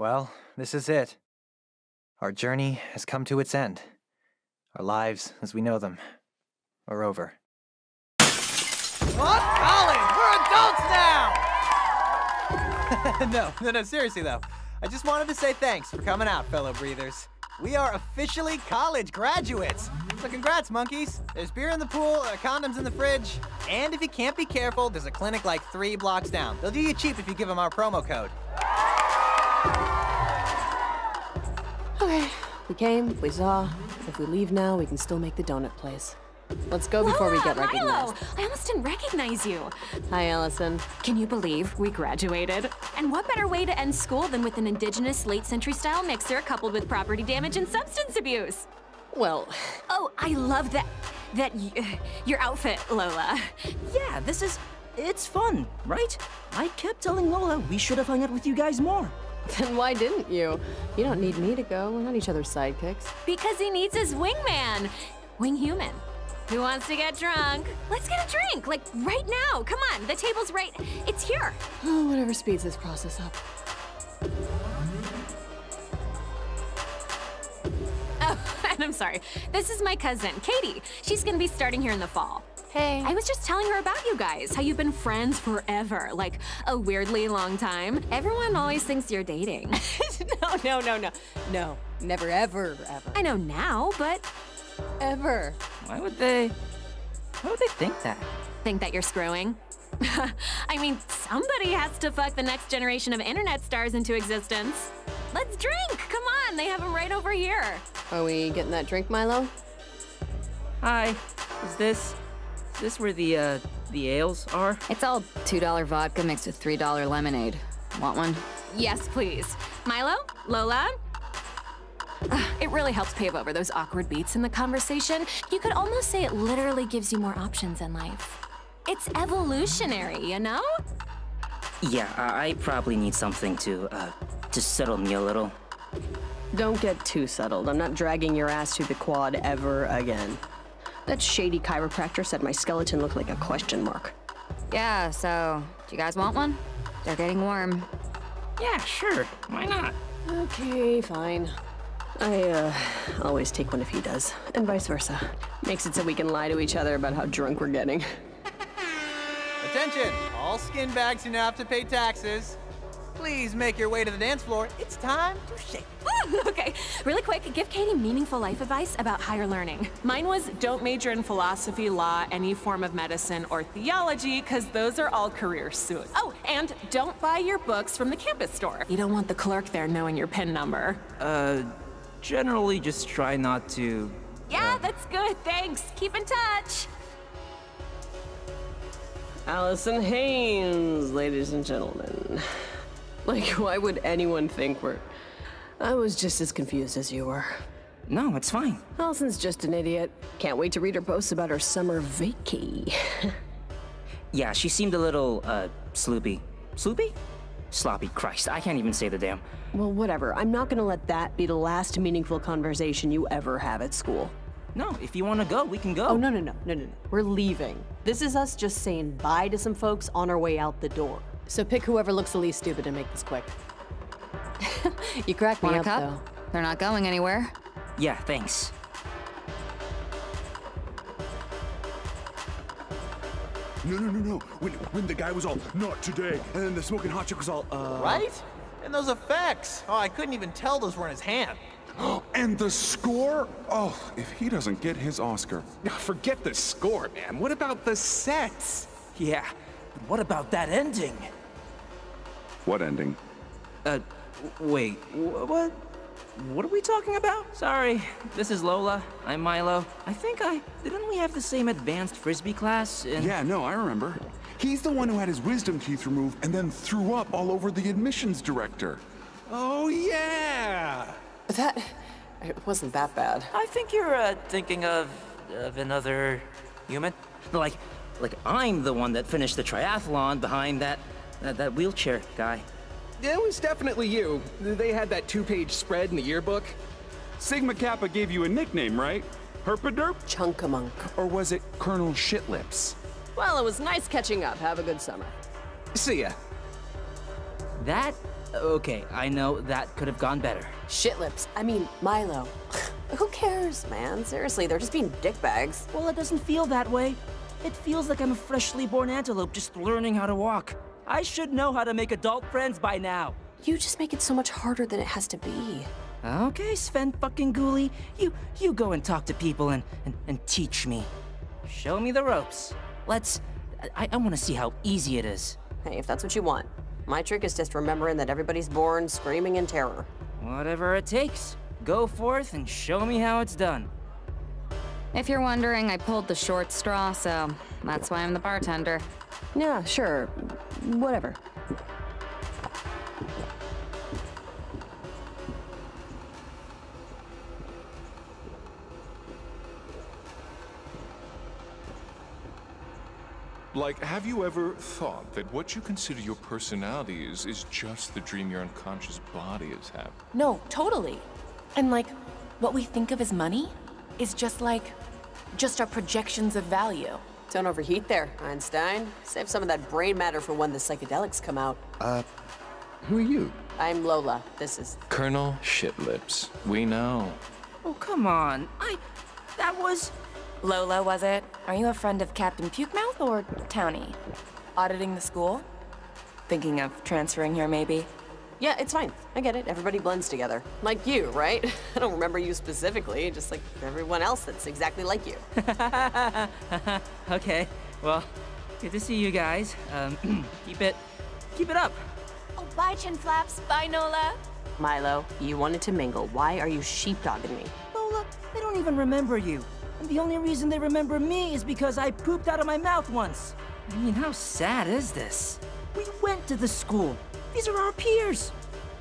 Well, this is it. Our journey has come to its end. Our lives, as we know them, are over. What? College! We're adults now! no, no, no, seriously though. I just wanted to say thanks for coming out, fellow breathers. We are officially college graduates. So congrats, monkeys. There's beer in the pool, uh, condoms in the fridge, and if you can't be careful, there's a clinic like three blocks down. They'll do you cheap if you give them our promo code. Okay, we came, we saw. If we leave now, we can still make the donut place. Let's go before Lola, we get recognized. Milo! I almost didn't recognize you. Hi, Allison. Can you believe we graduated? And what better way to end school than with an indigenous late century style mixer coupled with property damage and substance abuse? Well, Oh, I love that that y- uh, your outfit, Lola. Yeah, this is. It's fun, right? I kept telling Lola we should have hung out with you guys more. then why didn't you? You don't need me to go. We're not each other's sidekicks. Because he needs his wingman. Wing human. Who wants to get drunk? Let's get a drink, like right now. Come on, the table's right. It's here. Oh, whatever speeds this process up. Oh, I'm sorry. This is my cousin, Katie. She's gonna be starting here in the fall. Hey. I was just telling her about you guys, how you've been friends forever, like a weirdly long time. Everyone always thinks you're dating. no, no, no, no. No. Never, ever, ever. I know now, but Ever. Why would they. Why would they think that? think that you're screwing. I mean, somebody has to fuck the next generation of internet stars into existence. Let's drink! Come on, they have them right over here. Are we getting that drink, Milo? Hi, is this. Is this where the, uh, the ales are? It's all $2 vodka mixed with $3 lemonade. Want one? Yes, please. Milo? Lola? Ugh, It really helps pave over those awkward beats in the conversation. You could almost say it literally gives you more options in life. It's evolutionary, you know? Yeah, I, I probably need something to, uh, to settle me a little. Don't get too settled. I'm not dragging your ass through the quad ever again. That shady chiropractor said my skeleton looked like a question mark. Yeah, so, do you guys want one? They're getting warm. Yeah, sure. Why not? Okay, fine. I, uh, always take one if he does, and vice versa. Makes it so we can lie to each other about how drunk we're getting. Attention, all skin bags who now have to pay taxes. Please make your way to the dance floor. It's time to shake. okay, really quick, give Katie meaningful life advice about higher learning. Mine was don't major in philosophy, law, any form of medicine, or theology, because those are all careers soon. Oh, and don't buy your books from the campus store. You don't want the clerk there knowing your PIN number. Uh, generally just try not to. Yeah, that's good, thanks. Keep in touch. Allison Haynes, ladies and gentlemen. Like, why would anyone think we're. I was just as confused as you were. No, it's fine. Allison's just an idiot. Can't wait to read her posts about her summer vacay. Yeah, she seemed a little, uh, sloopy. Sloopy? Sloppy. Christ, I can't even say the damn. well, whatever. I'm not gonna let that be the last meaningful conversation you ever have at school. No, if you want to go, we can go. Oh, no, no, no, no, no, no. We're leaving. This is us just saying bye to some folks on our way out the door. So pick whoever looks the least stupid and make this quick. you crack me up, cup? though. They're not going anywhere. Yeah, thanks. No, no, no, no. When, when the guy was all, not today, and then the smoking hot chick was all, uh. Right? And those effects. Oh, I couldn't even tell those were in his hand. And the score? Oh, if he doesn't get his Oscar. Now Forget the score, man. What about the sets? Yeah, but what about that ending? What ending? Uh, wait, wh- what? What are we talking about? Sorry, this is Lola. I'm Milo. I think I. Didn't we have the same advanced frisbee class in. Yeah, no, I remember. He's the one who had his wisdom teeth removed and then threw up all over the admissions director. Oh, yeah! That. It wasn't that bad. I think you're, uh, thinking of. of another human? Like. like I'm the one that finished the triathlon behind that. That, that wheelchair guy. It was definitely you. They had that two page spread in the yearbook. Sigma Kappa gave you a nickname, right? Herpaderp? Chunkamunk. Or was it Colonel Shitlips? Well, it was nice catching up. Have a good summer. See ya. That? Okay, I know that could have gone better. Shitlips. I mean, Milo. Who cares, man? Seriously, they're just being dickbags. Well, it doesn't feel that way. It feels like I'm a freshly born antelope just learning how to walk. I should know how to make adult friends by now. You just make it so much harder than it has to be. Okay, Sven fucking Ghoulie. You you go and talk to people and, and, and teach me. Show me the ropes. Let's I, I wanna see how easy it is. Hey, if that's what you want. My trick is just remembering that everybody's born screaming in terror. Whatever it takes. Go forth and show me how it's done. If you're wondering, I pulled the short straw, so that's why I'm the bartender. Yeah, sure. Whatever. Like, have you ever thought that what you consider your personality is, is just the dream your unconscious body is having? No, totally. And like, what we think of as money is just like, just our projections of value. Don't overheat there, Einstein. Save some of that brain matter for when the psychedelics come out. Uh, who are you? I'm Lola. This is. Colonel Shitlips. We know. Oh, come on. I. That was. Lola, was it? Are you a friend of Captain Pukemouth or Townie? Auditing the school? Thinking of transferring here, maybe? Yeah, it's fine. I get it. Everybody blends together. Like you, right? I don't remember you specifically, just like everyone else that's exactly like you. okay, well, good to see you guys. Um, keep it, keep it up. Oh, bye, Chin Flaps. Bye, Nola. Milo, you wanted to mingle. Why are you sheepdogging me? Lola, they don't even remember you. And the only reason they remember me is because I pooped out of my mouth once. I mean, how sad is this? We went to the school. These are our peers.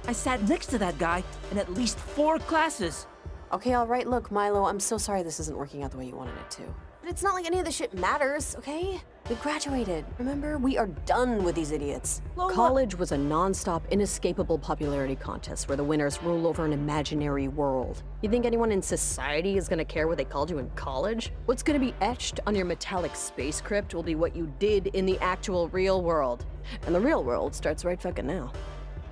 I sat next to that guy in at least four classes. Okay, all right. Look, Milo, I'm so sorry this isn't working out the way you wanted it to. But it's not like any of this shit matters, okay? We graduated. Remember? We are done with these idiots. Lola. College was a non-stop, inescapable popularity contest where the winners rule over an imaginary world. You think anyone in society is gonna care what they called you in college? What's gonna be etched on your metallic space crypt will be what you did in the actual real world. And the real world starts right fucking now.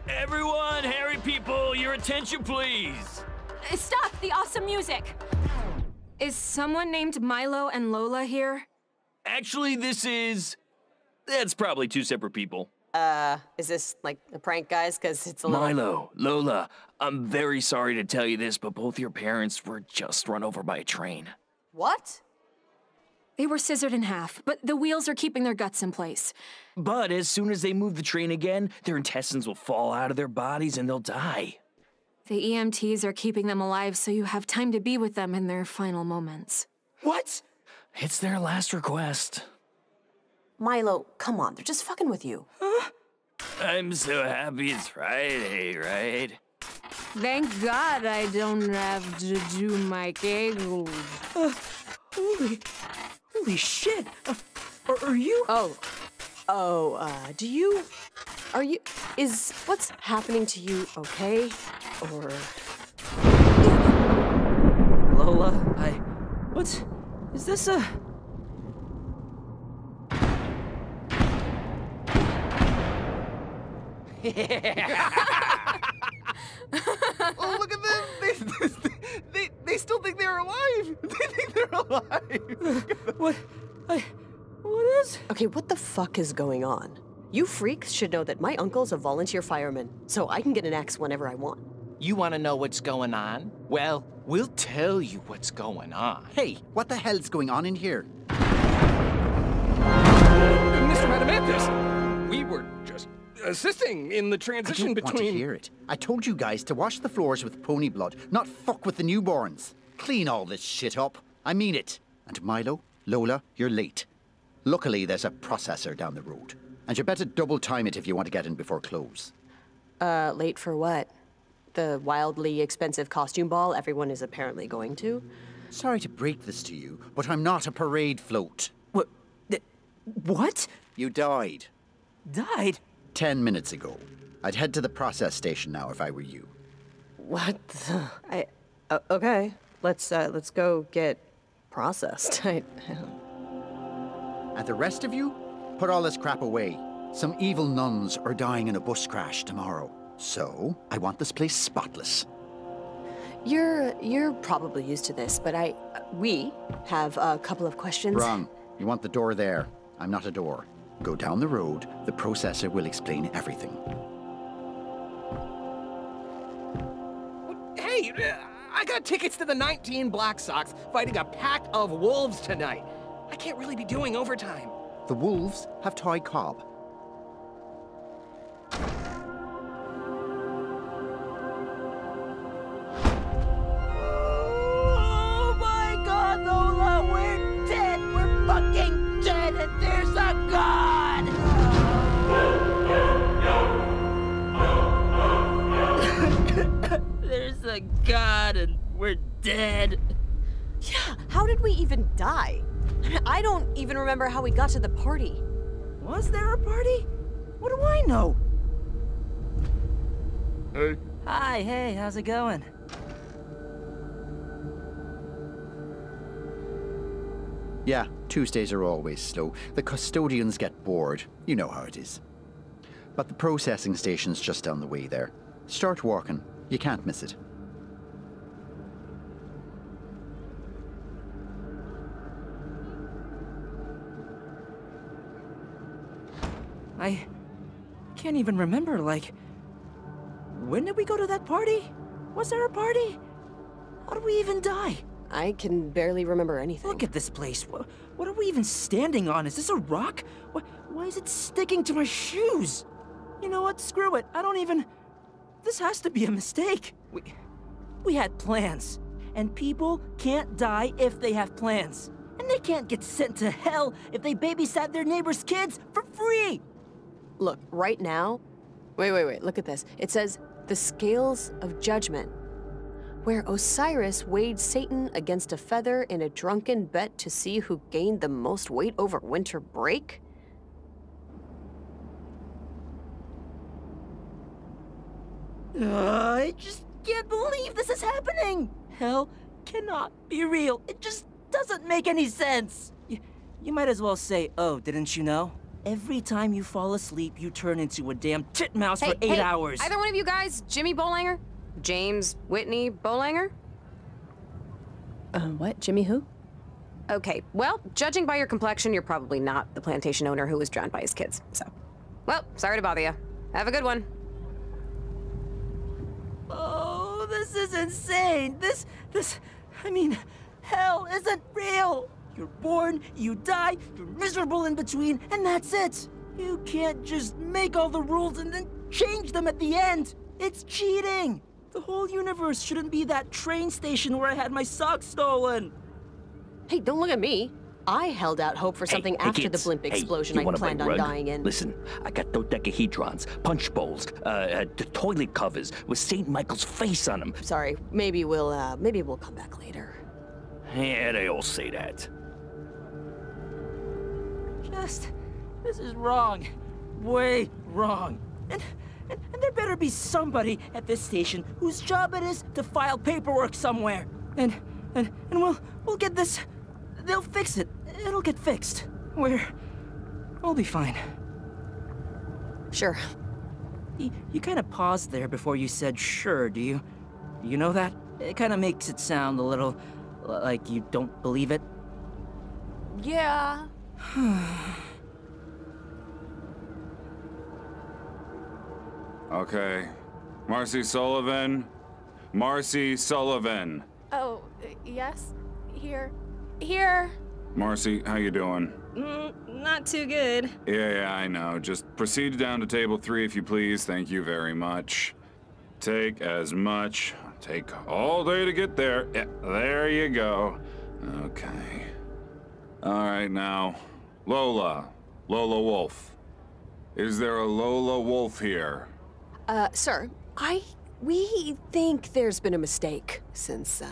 Everyone, hairy people, your attention, please. Stop the awesome music. Is someone named Milo and Lola here? Actually, this is. That's probably two separate people. Uh, is this like a prank, guys? Because it's a little. Milo, Lola, I'm very sorry to tell you this, but both your parents were just run over by a train. What? They were scissored in half, but the wheels are keeping their guts in place. But as soon as they move the train again, their intestines will fall out of their bodies and they'll die. The EMTs are keeping them alive so you have time to be with them in their final moments. What? It's their last request. Milo, come on, they're just fucking with you. I'm so happy it's Friday, right? Thank God I don't have to do my kegels. Uh, holy, holy shit! Uh, are, are you? Oh, oh, uh, do you, are you, is what's happening to you okay? Or... Lola, I, what's, is this a... oh, look at them! They, they, they still think they're alive! They think they're alive! what? I, what is? Okay, what the fuck is going on? You freaks should know that my uncle's a volunteer fireman, so I can get an axe whenever I want. You want to know what's going on? Well, we'll tell you what's going on. Hey, what the hell's going on in here? Mr. Madamantis, we were just assisting in the transition I don't between. want to hear it. I told you guys to wash the floors with pony blood, not fuck with the newborns. Clean all this shit up. I mean it. And Milo, Lola, you're late. Luckily, there's a processor down the road. And you better double time it if you want to get in before close. Uh, late for what? The wildly expensive costume ball everyone is apparently going to? Sorry to break this to you, but I'm not a parade float. What? What? You died. Died? Ten minutes ago. I'd head to the process station now if I were you. What the? I. Uh, okay. Let's, uh, let's go get processed. I, And the rest of you, put all this crap away. Some evil nuns are dying in a bus crash tomorrow. So, I want this place spotless. You're you're probably used to this, but I we have a couple of questions. Wrong. You want the door there. I'm not a door. Go down the road. The processor will explain everything. Hey, uh, I got tickets to the 19 Black Sox fighting a pack of wolves tonight. I can't really be doing overtime. The wolves have Ty Cobb. Oh my god, Lola, we're dead! We're fucking dead, and there's a god! there's a god, and we're dead. Yeah, how did we even die? I, don't even remember how we got to the party. Was there a party? What do I know? Hey. Hi, hey, how's it going? Yeah, Tuesdays are always slow. The custodians get bored. You know how it is. But the processing station's just down the way there. Start walking. You can't miss it. I can't even remember, like... When did we go to that party? Was there a party? How did we even die? I can barely remember anything. Look at this place. What, what are we even standing on? Is this a rock? Why, why is it sticking to my shoes? You know what? Screw it. I don't even... This has to be a mistake. We, we had plans. And people can't die if they have plans. And they can't get sent to hell if they babysat their neighbor's kids for free. Look, right now... Wait, wait, wait, look at this. It says, the scales of judgment. Where Osiris weighed Satan against a feather in a drunken bet to see who gained the most weight over winter break? Uh, I just can't believe this is happening. Hell cannot be real. It just doesn't make any sense. You, you might as well say, oh, didn't you know? Every time you fall asleep, you turn into a damn titmouse hey, for eight hey, hours. Either one of you guys, Jimmy Bolanger? James Whitney Bolanger? Uh, what? Jimmy who? Okay, well, judging by your complexion, you're probably not the plantation owner who was drowned by his kids, so. Well, sorry to bother you. Have a good one. Oh, this is insane. This, this, I mean, hell isn't real. You're born, you die, you're miserable in between, and that's it. You can't just make all the rules and then change them at the end. It's cheating. The whole universe shouldn't be that train station where I had my socks stolen. Hey, don't look at me. I held out hope for something hey, after kids. the blimp explosion you I planned on rug? dying in. Listen, I got dodecahedrons, punch bowls, uh, uh, the toilet covers with St. Michael's face on them. Sorry, maybe we'll, uh, maybe we'll come back later. Yeah, they all say that. Just, this is wrong. Way wrong. And, and, and there better be somebody at this station whose job it is to file paperwork somewhere. And, and, and we'll, we'll get this, they'll fix it. It'll get fixed. We're, we'll be fine. Sure. You, you kind of paused there before you said sure, do you? You know that? It kind of makes it sound a little like you don't believe it. Yeah. Okay. Marcy Sullivan. Marcy Sullivan. Oh, yes. Here. Here. Marcy, how you doing? Mm, not too good. Yeah, yeah, I know. Just proceed down to table three if you please. Thank you very much. Take as much. Take all day to get there. Yeah, there you go. Okay. All right, now, Lola. Lola Wolf. Is there a Lola Wolf here? Uh, sir, I... We think there's been a mistake since, uh...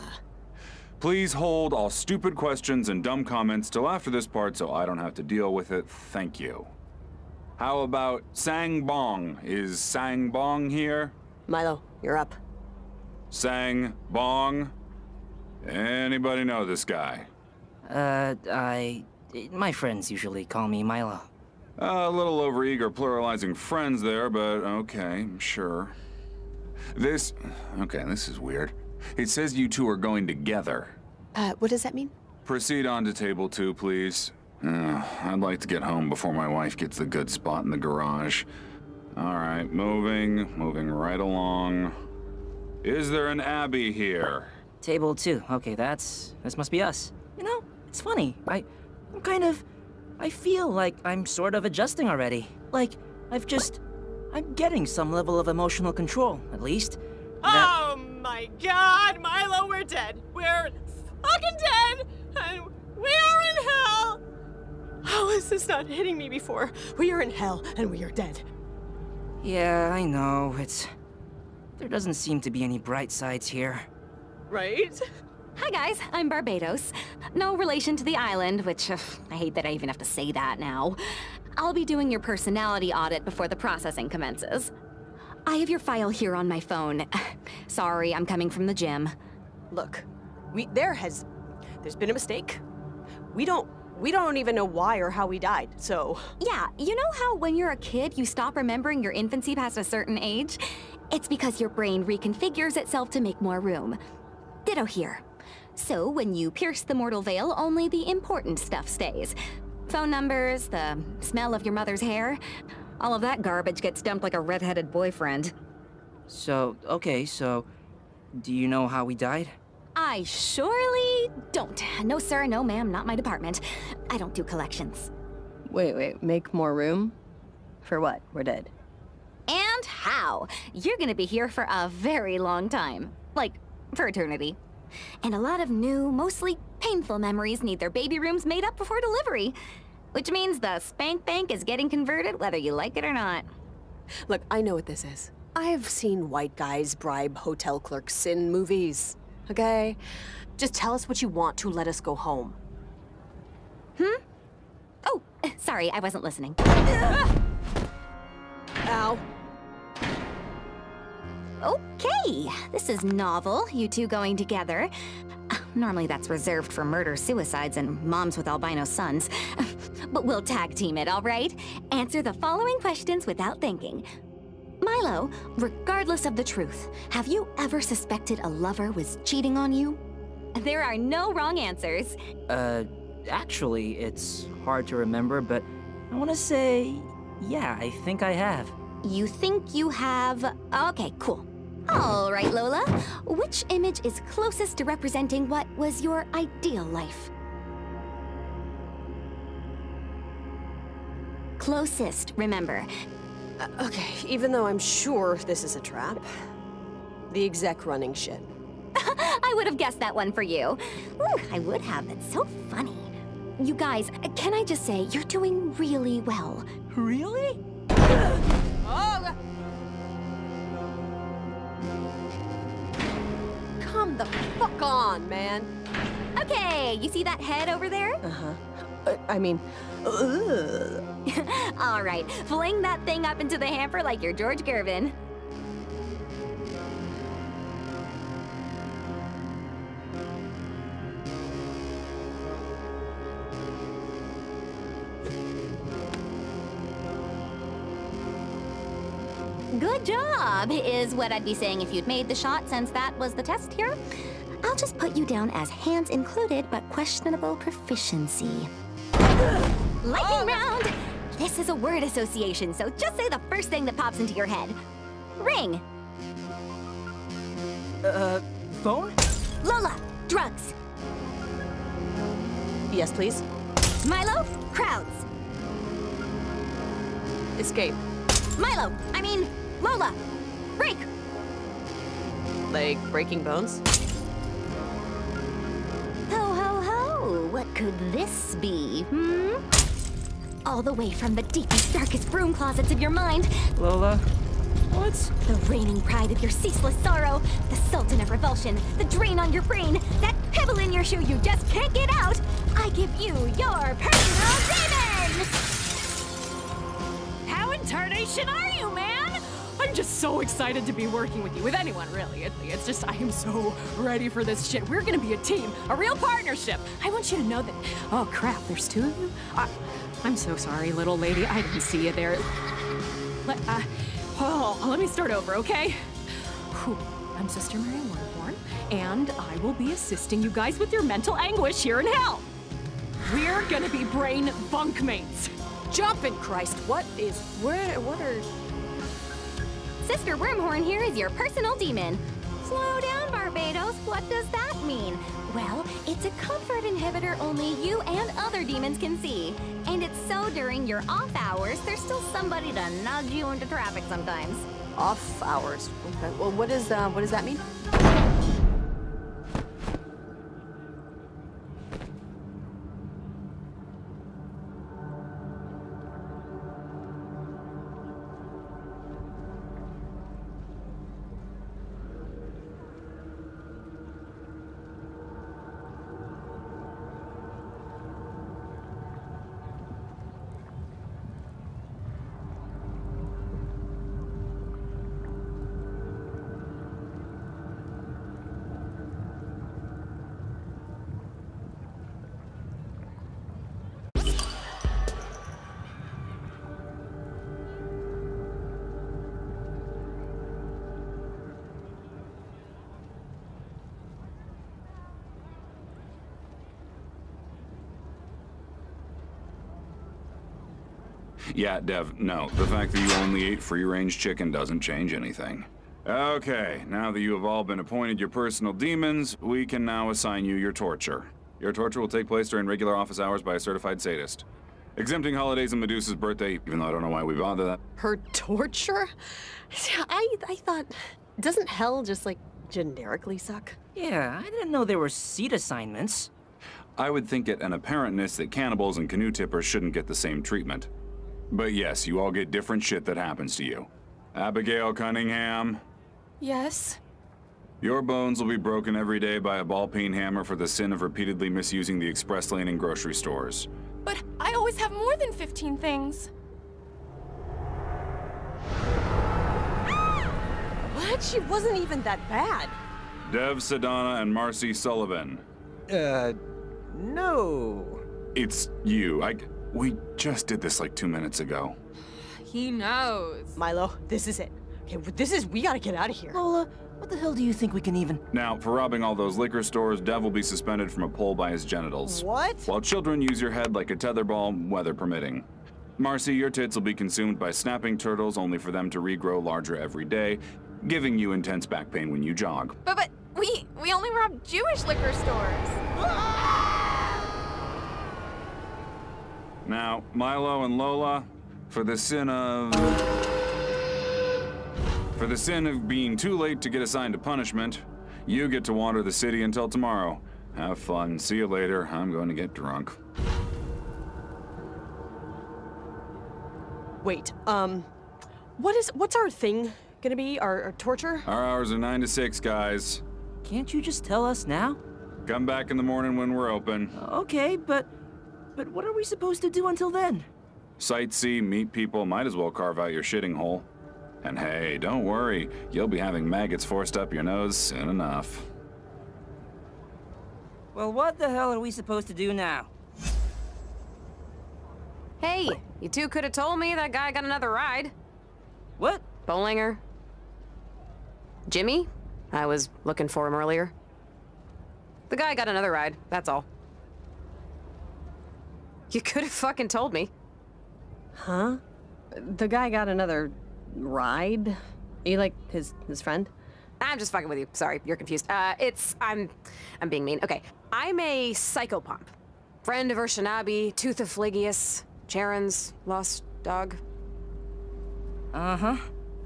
Please hold all stupid questions and dumb comments till after this part so I don't have to deal with it. Thank you. How about Sang Bong? Is Sang Bong here? Milo, you're up. Sang Bong? Anybody know this guy? Uh, I... My friends usually call me Milo. A little overeager pluralizing friends there, but okay, sure. This. Okay, this is weird. It says you two are going together. Uh, what does that mean? Proceed on to table two, please. Uh, I'd like to get home before my wife gets the good spot in the garage. All right, moving, moving right along. Is there an Abbey here? Table two. Okay, that's this must be us. You know, it's funny. I, I'm kind of, I feel like I'm sort of adjusting already. Like I've just, I'm getting some level of emotional control, at least. That- Oh my god, Milo, we're dead. We're fucking dead! And we are in hell! Oh, How is this not hitting me before? We are in hell and we are dead. Yeah, I know. It's, there doesn't seem to be any bright sides here. Right? Hi guys, I'm Barbados. No relation to the island, which ugh, I hate that I even have to say that now. I'll be doing your personality audit before the processing commences. I have your file here on my phone. Sorry, I'm coming from the gym. Look, we there has there's been a mistake. We don't we don't even know why or how we died. So, Yeah, you know how when you're a kid, you stop remembering your infancy past a certain age? It's because your brain reconfigures itself to make more room. Ditto here. So when you pierce the mortal veil, only the important stuff stays. Phone numbers, the smell of your mother's hair, all of that garbage gets dumped like a redheaded boyfriend. So, okay, so, do you know how we died? I surely don't. No, sir, no, ma'am, not my department. I don't do collections. Wait, wait, make more room? For what? We're dead. And how? You're gonna be here for a very long time. Like, for eternity. And a lot of new, mostly painful memories need their baby rooms made up before delivery. Which means the spank bank is getting converted whether you like it or not. look, I know what this is. I've seen white guys bribe hotel clerks in movies. Okay? Just tell us what you want to let us go home. Hmm? Oh, sorry, I wasn't listening. Ow. Okay, this is novel, you two going together. Normally that's reserved for murder, suicides, and moms with albino sons. But we'll tag team it, all right? Answer the following questions without thinking. Milo, regardless of the truth, have you ever suspected a lover was cheating on you? There are no wrong answers. Uh, actually, it's hard to remember, but I want to say, yeah, I think I have. You think you have... Okay, cool. All right, Lola. Which image is closest to representing what was your ideal life? Closest, remember. Uh, okay, even though I'm sure this is a trap, the exec running shit. I would have guessed that one for you. Ooh, I would have. That's so funny. You guys, can I just say, you're doing really well. Really? Oh, Come the fuck on, man. Okay, you see that head over there? Uh-huh. Uh, I mean, ugh. All right, fling that thing up into the hamper like you're George Gervin. Job, is what I'd be saying if you'd made the shot since that was the test here. I'll just put you down as hands included, but questionable proficiency. Lightning round! This is a word association, so just say the first thing that pops into your head. Ring. Uh, phone? Lola, drugs. Yes, please. Milo, crowds. Escape. Milo, I mean, Lola, break. Like breaking bones? Ho, ho, ho! What could this be, hmm? All the way from the deepest, darkest broom closets of your mind, Lola? What? the reigning pride of your ceaseless sorrow, the sultan of revulsion, the drain on your brain, that pebble in your shoe you just can't get out, I give you your personal demon! How in tarnation are you, man? I'm just so excited to be working with you, with anyone really. It- It's just, I am so ready for this shit. We're gonna be a team, a real partnership. I want you to know that. Oh crap, there's two of you? I, I'm so sorry, little lady. I didn't see you there. Let, uh, oh, let me start over, okay? Whew. I'm Sister Mary Wormhorn, and I will be assisting you guys with your mental anguish here in hell. We're gonna be brain bunkmates. Jumping Christ, what is where what are Sister Wormhorn here is your personal demon. Slow down, Barbados. What does that mean? Well, it's a comfort inhibitor only you and other demons can see. And it's so during your off hours, there's still somebody to nudge you into traffic sometimes. off hours? Okay. Well what is uh what does that mean? Yeah, Dev, no. The fact that you only ate free-range chicken doesn't change anything. Okay, now that you have all been appointed your personal demons, we can now assign you your torture. Your torture will take place during regular office hours by a certified sadist. Exempting holidays and Medusa's birthday, even though I don't know why we bother that. Her torture? I I thought doesn't hell just like generically suck? Yeah, I didn't know there were seat assignments. I would think it an apparentness that cannibals and canoe tippers shouldn't get the same treatment. But yes, you all get different shit that happens to you. Abigail Cunningham, Yes? your bones will be broken every day by a ball peen hammer for the sin of repeatedly misusing the express lane in grocery stores. But I always have more than 15 things. What? She wasn't even that bad. Dev Sedana and Marcy Sullivan. Uh, no. It's you. I. We just did this like two minutes ago. He knows. Milo, this is it. Okay, this is we gotta get out of here. Lola, what the hell do you think we can even? Now, for robbing all those liquor stores, Dev will be suspended from a pole by his genitals. What? While children use your head like a tetherball, weather permitting. Marcy, your tits will be consumed by snapping turtles, only for them to regrow larger every day, giving you intense back pain when you jog. But, but, we, we only rob Jewish liquor stores. Ah! Now, Milo and Lola, for the sin of. For the sin of being too late to get assigned a punishment, you get to wander the city until tomorrow. Have fun. See you later. I'm going to get drunk. Wait, um, what is what's our thing gonna be? Our, our torture? Our hours are 9 to 6, guys. Can't you just tell us now? Come back in the morning when we're open. Okay, but but what are we supposed to do until then? Sightsee, meet people, might as well carve out your shitting hole. And hey, don't worry, you'll be having maggots forced up your nose soon enough. Well, what the hell are we supposed to do now? Hey, you two could have told me that guy got another ride. What? Bowlinger. Jimmy? I was looking for him earlier. The guy got another ride, that's all. You could have fucking told me. Huh? The guy got another ride? You like his his friend? I'm just fucking with you. Sorry, you're confused. Uh, it's I'm I'm being mean. Okay, I'm a psychopomp, friend of Urshanabi, Tooth of Phlegyas, Charon's lost dog. Uh huh.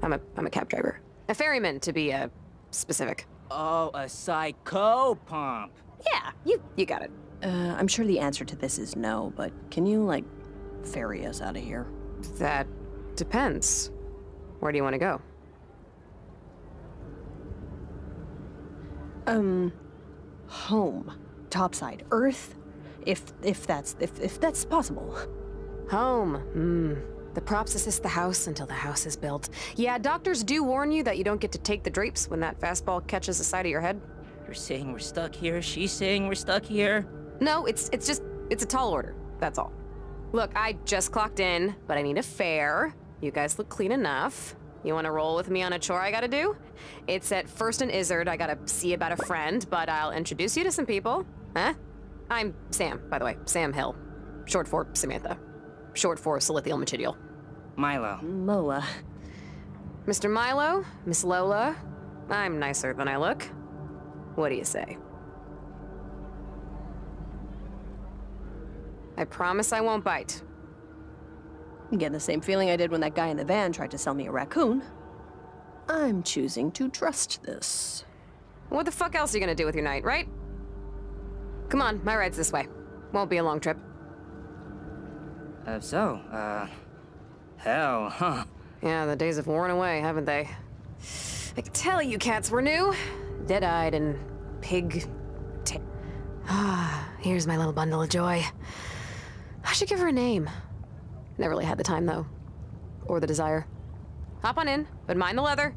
I'm a I'm a cab driver, a ferryman to be uh, specific. Oh, a psychopomp. Yeah, you you got it. Uh, I'm sure the answer to this is no, but can you, like, ferry us out of here? That depends. Where do you want to go? Um, home, topside, Earth, if if that's if if that's possible. Home. Hmm. The props assist the house until the house is built. Yeah, doctors do warn you that you don't get to take the drapes when that fastball catches the side of your head. You're saying we're stuck here. She's saying we're stuck here. No, it's it's just it's a tall order. That's all. Look, I just clocked in, but I need a fare. You guys look clean enough. You want to roll with me on a chore I gotta do? It's at First and Izzard. I gotta see about a friend, but I'll introduce you to some people. Huh? I'm Sam, by the way. Sam Hill. Short for Samantha. Short for Silithial Machidial. Milo. Lola. Mr. Milo, Miss Lola. I'm nicer than I look. What do you say? I promise I won't bite. I'm getting the same feeling I did when that guy in the van tried to sell me a raccoon. I'm choosing to trust this. What the fuck else are you gonna do with your night, right? Come on, my ride's this way. Won't be a long trip. Uh, so, uh, hell, huh? Yeah, the days have worn away, haven't they? I could tell you cats were new. Dead-eyed and pig... Ah, here's my little bundle of joy. I should give her a name. Never really had the time, though. Or the desire. Hop on in, but mind the leather.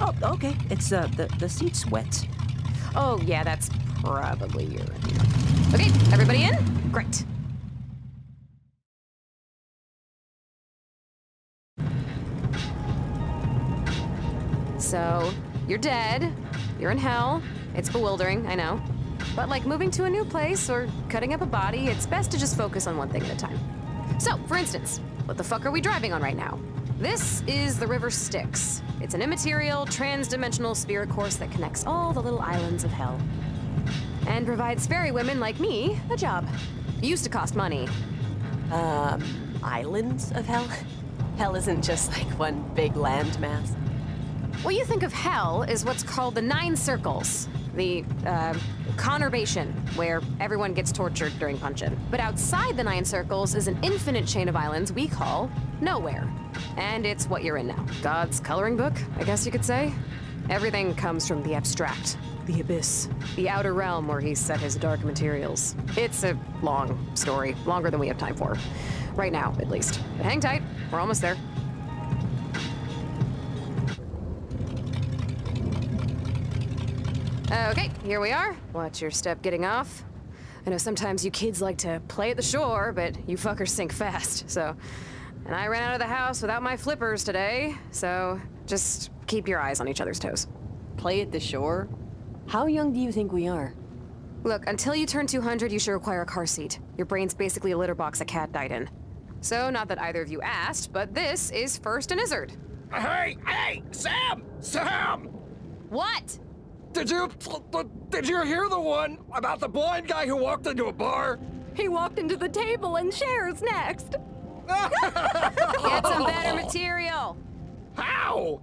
Oh, okay. It's, uh, the, the seat's wet. Oh, yeah, that's probably your... Okay, everybody in? Great. So, you're dead. You're in hell. It's bewildering, I know. But like moving to a new place or cutting up a body, it's best to just focus on one thing at a time. So, for instance, what the fuck are we driving on right now? This is the River Styx. It's an immaterial, trans-dimensional spirit course that connects all the little islands of hell. And provides ferry women like me a job. It used to cost money. Um, islands of hell? Hell isn't just like one big landmass. What you think of hell is what's called the Nine Circles. The, uh, conurbation, where everyone gets tortured during punch-in. But outside the Nine Circles is an infinite chain of islands we call Nowhere. And it's what you're in now. God's coloring book, I guess you could say. Everything comes from the abstract, the abyss, the outer realm where he set his dark materials. It's a long story, longer than we have time for. Right now, at least. But hang tight, we're almost there. Okay, here we are. Watch your step getting off. I know sometimes you kids like to play at the shore, but you fuckers sink fast, so... And I ran out of the house without my flippers today, so just keep your eyes on each other's toes. Play at the shore? How young do you think we are? Look, until you turn 200, you should require a car seat. Your brain's basically a litter box a cat died in. So, not that either of you asked, but this is First and Izzard. Hey, hey, Sam! Sam! What? Did you did you hear the one about the blind guy who walked into a bar? He walked into the table and shares next. Get some better material. How?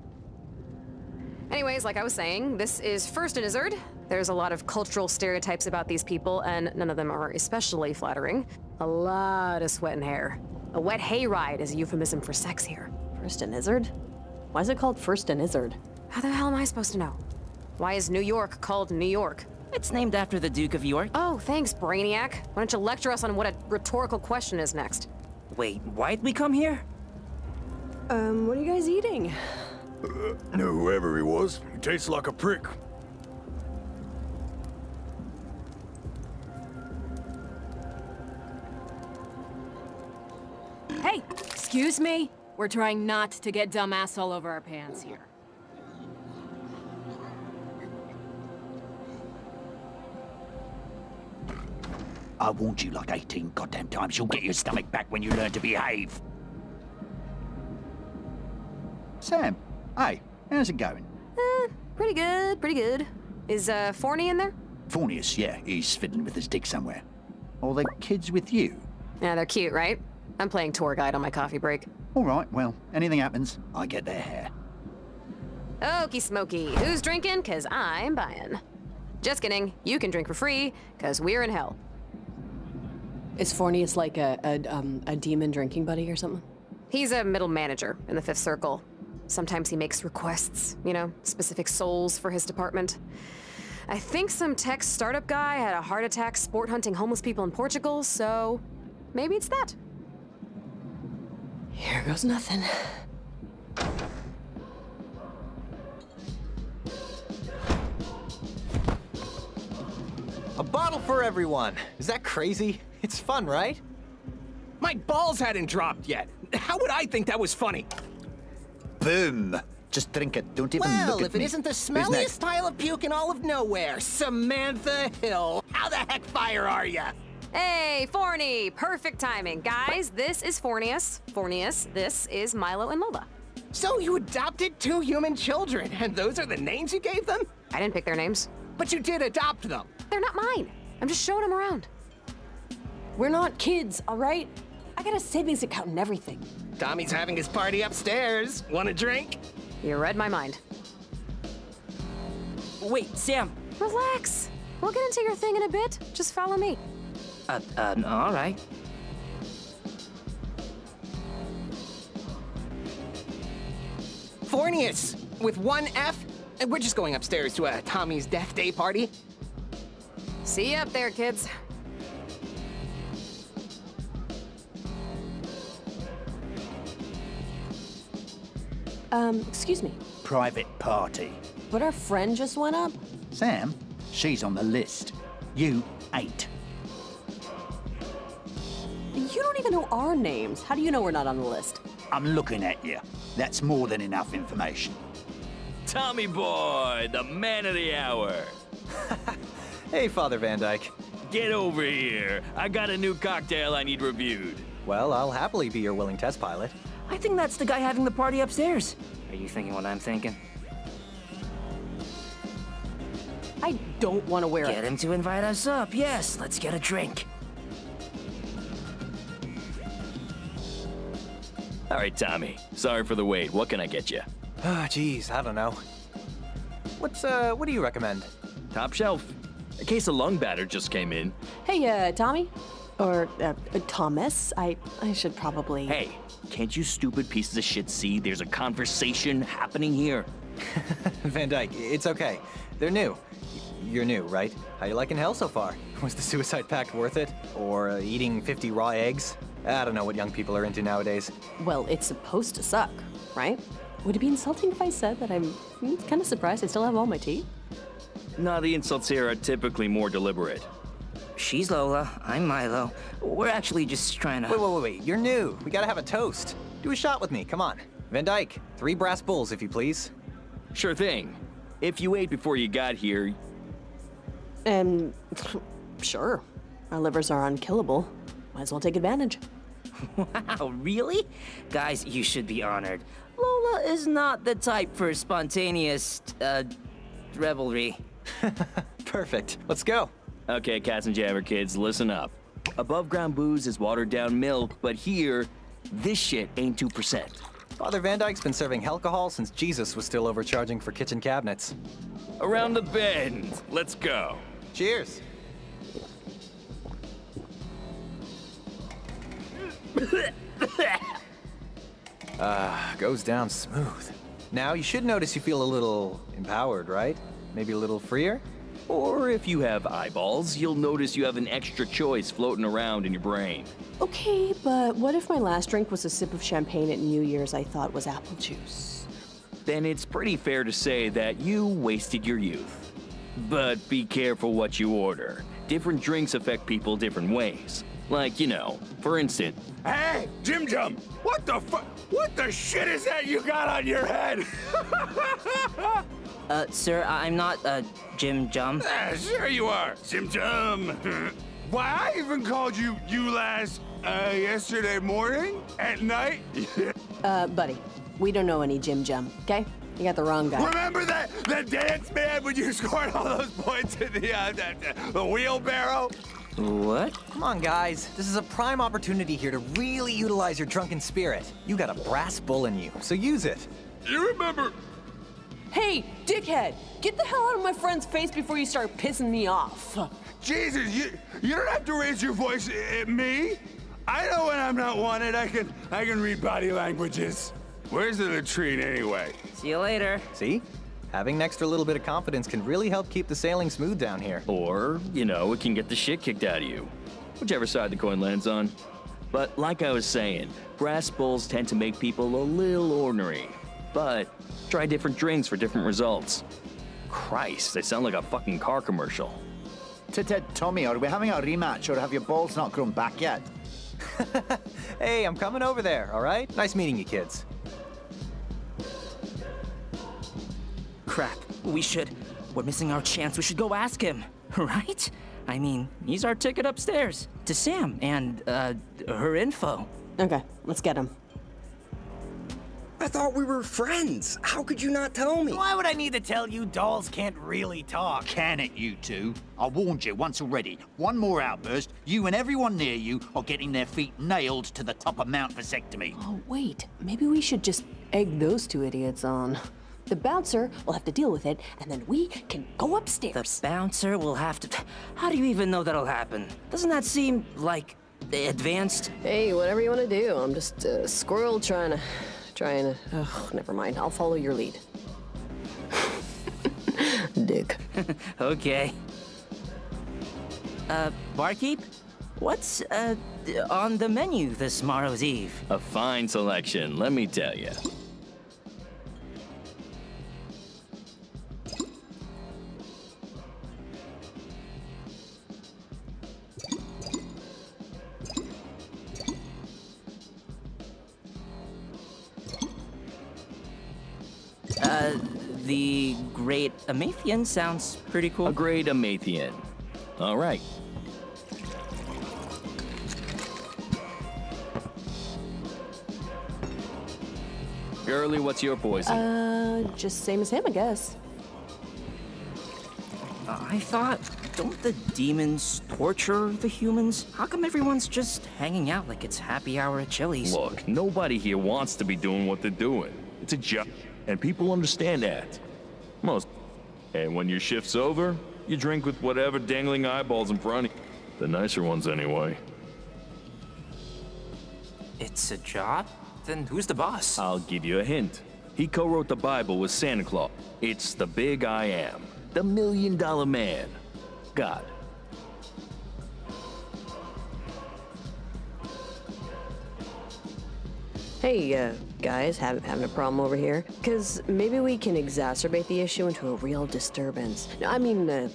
Anyways, like I was saying, this is First and Izzard. There's a lot of cultural stereotypes about these people, and none of them are especially flattering. A lot of sweat and hair. A wet hayride is a euphemism for sex here. First and Izzard? Why is it called First and Izzard? How the hell am I supposed to know? Why is New York called New York? It's named after the Duke of York. Oh, thanks, Brainiac. Why don't you lecture us on what a rhetorical question is next? Wait, why'd we come here? Um, what are you guys eating? Uh, whoever he was, he tastes like a prick. Hey, excuse me? We're trying not to get dumbass all over our pants here. I warned you like 18 goddamn times. You'll get your stomach back when you learn to behave. Sam, hey, how's it going? Eh, pretty good, pretty good. Is, uh, Forney in there? Fornius, yeah, he's fiddling with his dick somewhere. Are the kids with you? Yeah, they're cute, right? I'm playing tour guide on my coffee break. All right, well, anything happens, I get their hair. Okie smoky, who's drinking? Cause I'm buying. Just kidding, you can drink for free, cause we're in hell. Is Fornius like a, a, um, a demon drinking buddy or something? He's a middle manager in the Fifth Circle. Sometimes he makes requests, you know, specific souls for his department. I think some tech startup guy had a heart attack sport hunting homeless people in Portugal, so maybe it's that. Here goes nothing. A bottle for everyone! Is that crazy? It's fun, right? My balls hadn't dropped yet. How would I think that was funny? Boom. Just drink it. Don't even well, look at if it me. isn't the Who's smelliest pile of puke in all of nowhere, Samantha Hill. How the heck fire are you? Hey, Forney! Perfect timing. Guys, this is Fornius. Fornius, this is Milo and Lola. So you adopted two human children, and those are the names you gave them? I didn't pick their names. But you did adopt them. They're not mine. I'm just showing them around. We're not kids, all right? I got a savings account and everything. Tommy's having his party upstairs. Want a drink? You read my mind. Wait, Sam. Relax. We'll get into your thing in a bit. Just follow me. Uh, uh, all right. Fornius, with one F. And we're just going upstairs to a Tommy's death day party. See you up there, kids. Um, excuse me, Private party. but our friend just went up? Sam, she's on the list. You ain't. You don't even know our names. How do you know we're not on the list? I'm looking at you. That's more than enough information. Tommy boy, the man of the hour. Hey, Father Van Dyke. Get over here. I got a new cocktail I need reviewed. Well, I'll happily be your willing test pilot. I think that's the guy having the party upstairs. Are you thinking what I'm thinking? I don't want to wear Get it. him to invite us up. Yes, let's get a drink. All right, Tommy. Sorry for the wait. What can I get you? Ah, jeez, I don't know. What's, uh, what do you recommend? Top shelf. A case of lung batter just came in. Hey, uh, Tommy? Or, uh, uh, Thomas? I, I should probably... Hey, can't you stupid pieces of shit see there's a conversation happening here? Van Dyke, it's okay. They're new. You're new, right? How you liking hell so far? Was the suicide pact worth it? Or uh, eating 50 raw eggs? I don't know what young people are into nowadays. Well, it's supposed to suck, right? Would it be insulting if I said that I'm kind of surprised I still have all my teeth? No, the insults here are typically more deliberate. She's Lola. I'm Milo. We're actually just trying to. Wait, wait, wait, wait. You're new. We gotta have a toast. Do a shot with me. Come on. Van Dyke, three brass bulls, if you please. Sure thing. If you ate before you got here, Um, sure. Our livers are unkillable. Might as well take advantage. Wow, really? Guys, you should be honored. Lola is not the type for spontaneous, uh, revelry. Perfect. Let's go. Okay, cats and jabber kids, listen up. Above ground booze is watered down milk, but here, this shit ain't 2%. Father Van Dyke's been serving alcohol since Jesus was still overcharging for kitchen cabinets. Around the bend. Let's go. Cheers. Ah, goes down smooth. Now you should notice you feel a little empowered, right? Maybe a little freer? Or if you have eyeballs, you'll notice you have an extra choice floating around in your brain. Okay, but what if my last drink was a sip of champagne at New Year's I thought was apple juice? Then it's pretty fair to say that you wasted your youth. But be careful what you order. Different drinks affect people different ways. Like, you know, for instance, Hey, Jim Jim! what the fu- What the shit is that you got on your head? Uh, sir, I'm not, uh, Jim Jum. Ah, sure you are, Jim Jum. Why, I even called you you last, uh, yesterday morning? At night? Uh, buddy, we don't know any Jim Jum, okay? You got the wrong guy. Remember that, that dance man when you scored all those points in the, uh, the, the wheelbarrow? What? Come on, guys. This is a prime opportunity here to really utilize your drunken spirit. You got a brass bull in you, so use it. You remember Hey, dickhead! Get the hell out of my friend's face before you start pissing me off. Jesus, you you don't have to raise your voice at me. I know when I'm not wanted. I can I can read body languages. Where's the latrine anyway? See you later. See? Having an extra little bit of confidence can really help keep the sailing smooth down here. or, you know, it can get the shit kicked out of you. Whichever side the coin lands on. But like I was saying, brass bulls tend to make people a little ornery. But try different drinks for different results. Christ, they sound like a fucking car commercial. T -t Tommy, are we having a rematch or have your balls not grown back yet? hey, I'm coming over there, all right? Nice meeting you kids. Crap. We should. We're missing our chance. We should go ask him, right? I mean, he's our ticket upstairs to Sam and, uh, her info. Okay, let's get him. I thought we were friends. How could you not tell me? Why would I need to tell you dolls can't really talk? Can it, you two? I warned you once already. One more outburst, you and everyone near you are getting their feet nailed to the top of Mount Vasectomy. Oh, wait. Maybe we should just egg those two idiots on. The bouncer will have to deal with it, and then we can go upstairs. The bouncer will have to... How do you even know that'll happen? Doesn't that seem, like, the advanced? Hey, whatever you want to do. I'm just a squirrel trying to... trying to... Oh, never mind. I'll follow your lead. Dick. okay. Uh, barkeep? What's, uh, on the menu this Morrow's Eve? A fine selection, let me tell you. Uh, the Great Amathian sounds pretty cool. A Great Amathian. All right. Girly, what's your poison? Uh, just same as him, I guess. Uh, I thought, don't the demons torture the humans? How come everyone's just hanging out like it's happy hour at Chili's? Look, nobody here wants to be doing what they're doing. It's a job, and people understand that. Most. And when your shift's over, you drink with whatever dangling eyeballs in front of you. The nicer ones, anyway. It's a job? Then who's the boss? I'll give you a hint. He co-wrote the Bible with Santa Claus. It's the big I am. The million dollar man. God. Hey, uh, guys, have, having a problem over here? Because maybe we can exacerbate the issue into a real disturbance. No, I mean, uh,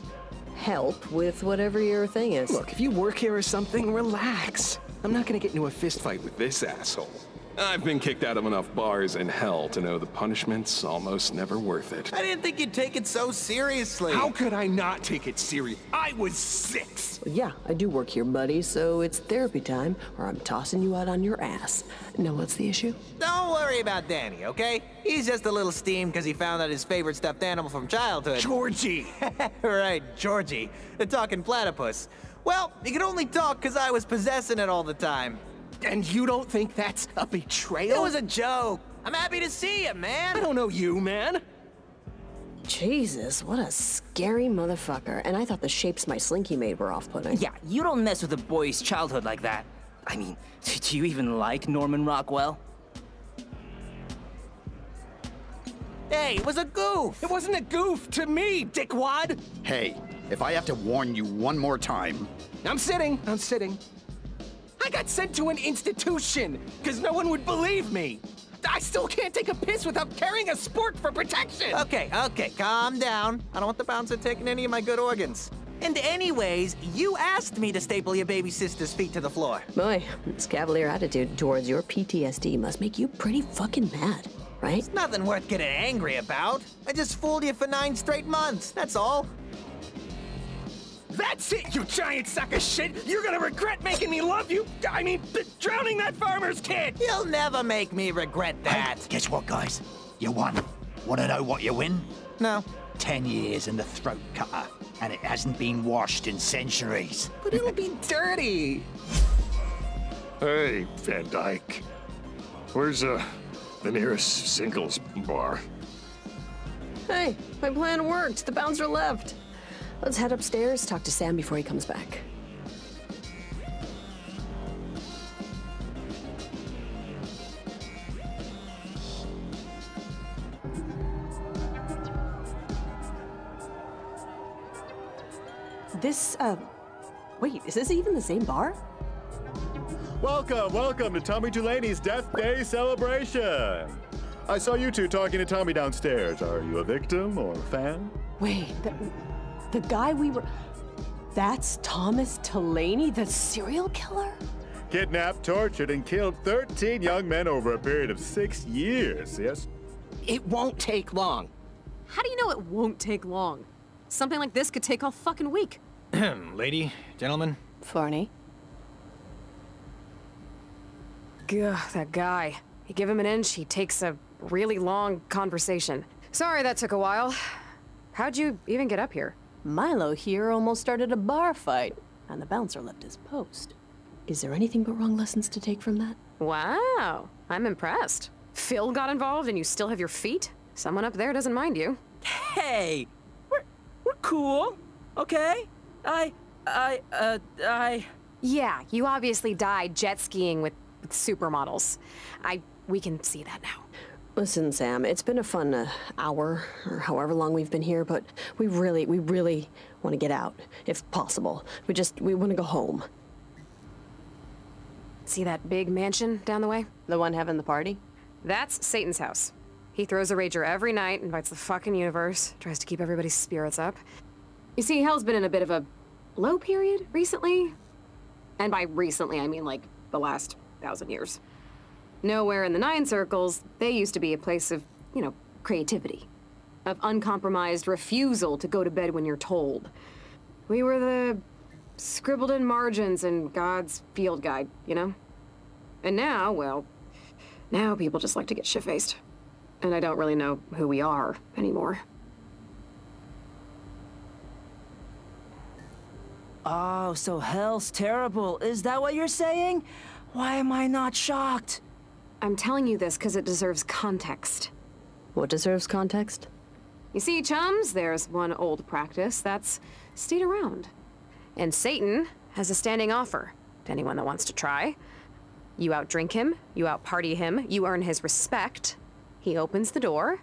help with whatever your thing is. Look, if you work here or something, relax. I'm not gonna get into a fistfight with this asshole. I've been kicked out of enough bars in hell to know the punishment's almost never worth it. I didn't think you'd take it so seriously. How could I not take it serious? I was six! Yeah, I do work here, buddy, so it's therapy time, or I'm tossing you out on your ass. Now, what's the issue? Don't worry about Danny, okay? He's just a little steamed because he found out his favorite stuffed animal from childhood. Georgie! right, Georgie. The talking platypus. Well, he could only talk because I was possessing it all the time. And you don't think that's a betrayal? It was a joke. I'm happy to see you, man. I don't know you, man. Jesus, what a scary motherfucker. And I thought the shapes my slinky made were off-putting. Yeah, you don't mess with a boy's childhood like that. I mean, do you even like Norman Rockwell? Hey, it was a goof. It wasn't a goof to me, dickwad. Hey, if I have to warn you one more time. I'm sitting, I'm sitting. I got sent to an institution because no one would believe me. I still can't take a piss without carrying a sport for protection. Okay, okay, calm down. I don't want the bouncer taking any of my good organs. And anyways, you asked me to staple your baby sister's feet to the floor. Boy, this cavalier attitude towards your PTSD must make you pretty fucking mad, right? It's nothing worth getting angry about. I just fooled you for nine straight months, that's all. That's it, you giant sack of shit! You're gonna regret making me love you! I mean, drowning that farmer's kid! You'll never make me regret that. Hey, guess what, guys? You won. Want to know what you win? No. Ten years in the throat cutter, and it hasn't been washed in centuries. But it'll be dirty! Hey, Van Dyke. Where's, uh, the nearest singles bar? Hey, my plan worked. The bouncer left. Let's head upstairs, talk to Sam before he comes back. This, uh, wait, is this even the same bar? Welcome, welcome to Tommy Delaney's Death Day celebration. I saw you two talking to Tommy downstairs. Are you a victim or a fan? Wait, the, the guy we were. That's Thomas Delaney, the serial killer? Kidnapped, tortured, and killed 13 young men over a period of six years, yes? It won't take long. How do you know it won't take long? Something like this could take all fucking week. Lady, gentlemen. Farney. Gah, that guy. You give him an inch, he takes a really long conversation. Sorry that took a while. How'd you even get up here? Milo here almost started a bar fight, and the bouncer left his post. Is there anything but wrong lessons to take from that? Wow, I'm impressed. Phil got involved and you still have your feet? Someone up there doesn't mind you. Hey, we're we're cool, okay? I I uh I. Yeah, you obviously died jet skiing with, with supermodels. I we can see that now. Listen, Sam, it's been a fun uh, hour, or however long we've been here, but we really, we really want to get out, if possible. We just, we want to go home. See that big mansion down the way? The one having the party? That's Satan's house. He throws a rager every night, invites the fucking universe, tries to keep everybody's spirits up. You see, Hell's been in a bit of a low period recently. And by recently, I mean like the last thousand years. Nowhere in the Nine Circles, they used to be a place of, you know, creativity. Of uncompromised refusal to go to bed when you're told. We were the scribbled in margins in God's field guide, you know? And now, well, now people just like to get shit-faced. And I don't really know who we are anymore. Oh, so hell's terrible. Is that what you're saying? Why am I not shocked? I'm telling you this because it deserves context. What deserves context? You see, chums, there's one old practice that's stayed around. And Satan has a standing offer to anyone that wants to try. You outdrink him, you outparty him, you earn his respect. He opens the door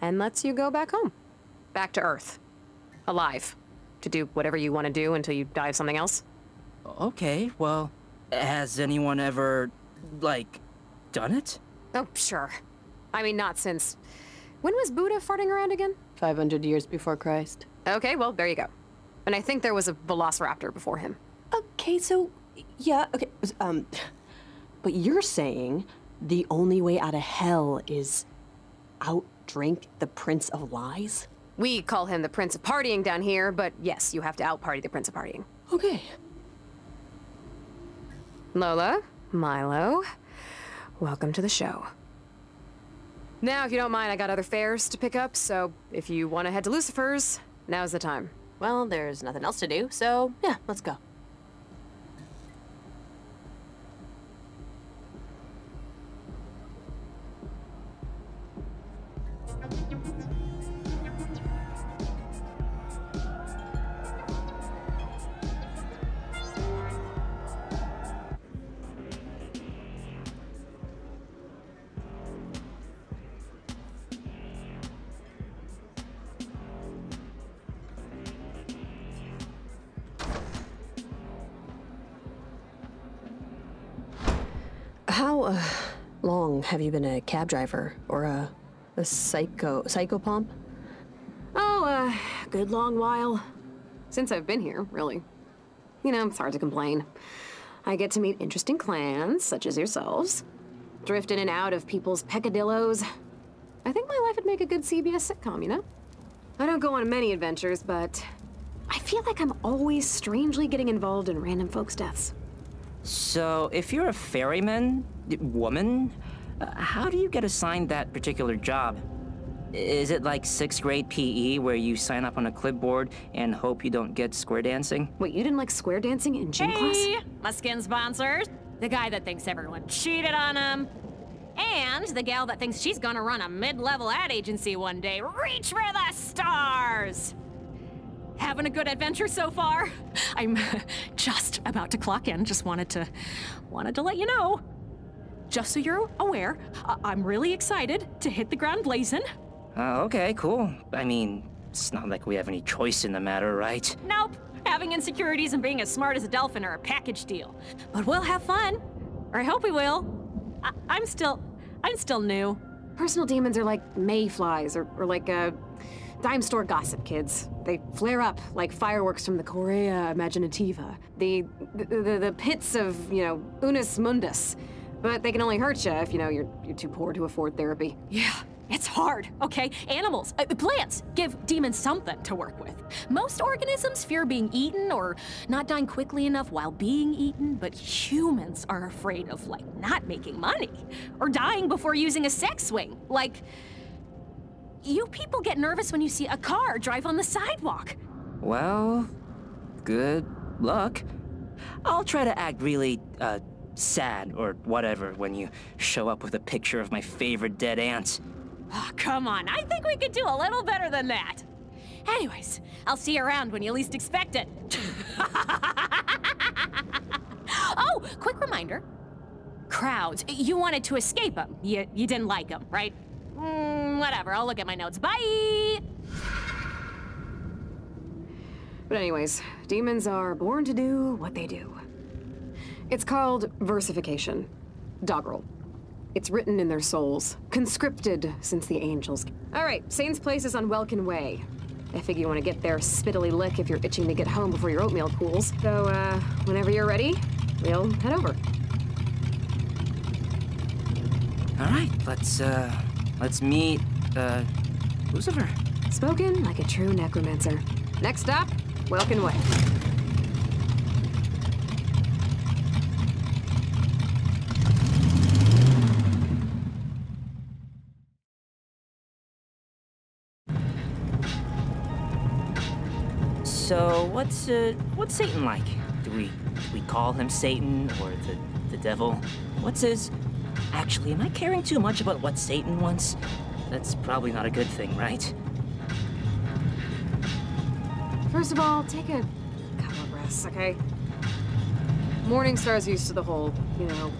and lets you go back home. Back to Earth. Alive. To do whatever you want to do until you die of something else. Okay, well, has anyone ever, like, done it? Oh, sure. I mean, not since. When was Buddha farting around again? 500 years before Christ. Okay, well, there you go. And I think there was a velociraptor before him. Okay, so, yeah, okay, um, but you're saying the only way out of hell is outdrink the Prince of Lies? We call him the Prince of Partying down here, but yes, you have to outparty the Prince of Partying. Okay. Lola, Milo, welcome to the show. Now, if you don't mind, I got other fares to pick up, so if you want to head to Lucifer's, now's the time. Well, there's nothing else to do, so yeah, let's go. Have you been a cab driver or a, a psycho psychopomp? Oh, a good long while. Since I've been here, really. You know, it's hard to complain. I get to meet interesting clans, such as yourselves. Drift in and out of people's peccadillos. I think my life would make a good CBS sitcom, you know? I don't go on many adventures, but I feel like I'm always strangely getting involved in random folks' deaths. So, if you're a ferryman, woman, uh, how do you get assigned that particular job? Is it like sixth grade PE where you sign up on a clipboard and hope you don't get square dancing? Wait, you didn't like square dancing in gym class? Hey, my skin sponsors. The guy that thinks everyone cheated on him. And the gal that thinks she's gonna run a mid-level ad agency one day. Reach for the stars! Having a good adventure so far? I'm just about to clock in. Just wanted to wanted to let you know. Just so you're aware, I- I'm really excited to hit the ground blazing. Oh, okay, cool. I mean, it's not like we have any choice in the matter, right? Nope. Having insecurities and being as smart as a dolphin are a package deal. But we'll have fun. Or I hope we will. I- I'm still... I'm still new. Personal demons are like mayflies or, or like uh, dime store gossip kids. They flare up like fireworks from the Correa Imaginativa, the, the, the, the pits of, you know, Unus Mundus. But they can only hurt you if, you know, you're, you're too poor to afford therapy. Yeah, it's hard, okay? Animals, uh, plants give demons something to work with. Most organisms fear being eaten or not dying quickly enough while being eaten, but humans are afraid of, like, not making money or dying before using a sex swing. Like, you people get nervous when you see a car drive on the sidewalk. Well, good luck. I'll try to act really, uh, sad or whatever when you show up with a picture of my favorite dead aunt. Oh, come on, I think we could do a little better than that. Anyways, I'll see you around when you least expect it. oh, quick reminder. Crowds, you wanted to escape them. You, you didn't like them, right? Mm, whatever, I'll look at my notes. Bye! But anyways, demons are born to do what they do. It's called versification. Doggerel. It's written in their souls, conscripted since the angels. All right, Satan's place is on Welkin Way. I figure you want to get there spittily lick if you're itching to get home before your oatmeal cools. So, uh, whenever you're ready, we'll head over. All right, let's, uh, let's meet, uh, Lucifer. Spoken like a true necromancer. Next stop, Welkin Way. So, what's, uh, what's Satan like? Do we, do we call him Satan or the, the devil? What's his... Actually, am I caring too much about what Satan wants? That's probably not a good thing, right? First of all, take a couple of rests, okay? Morningstar's used to the whole, you know,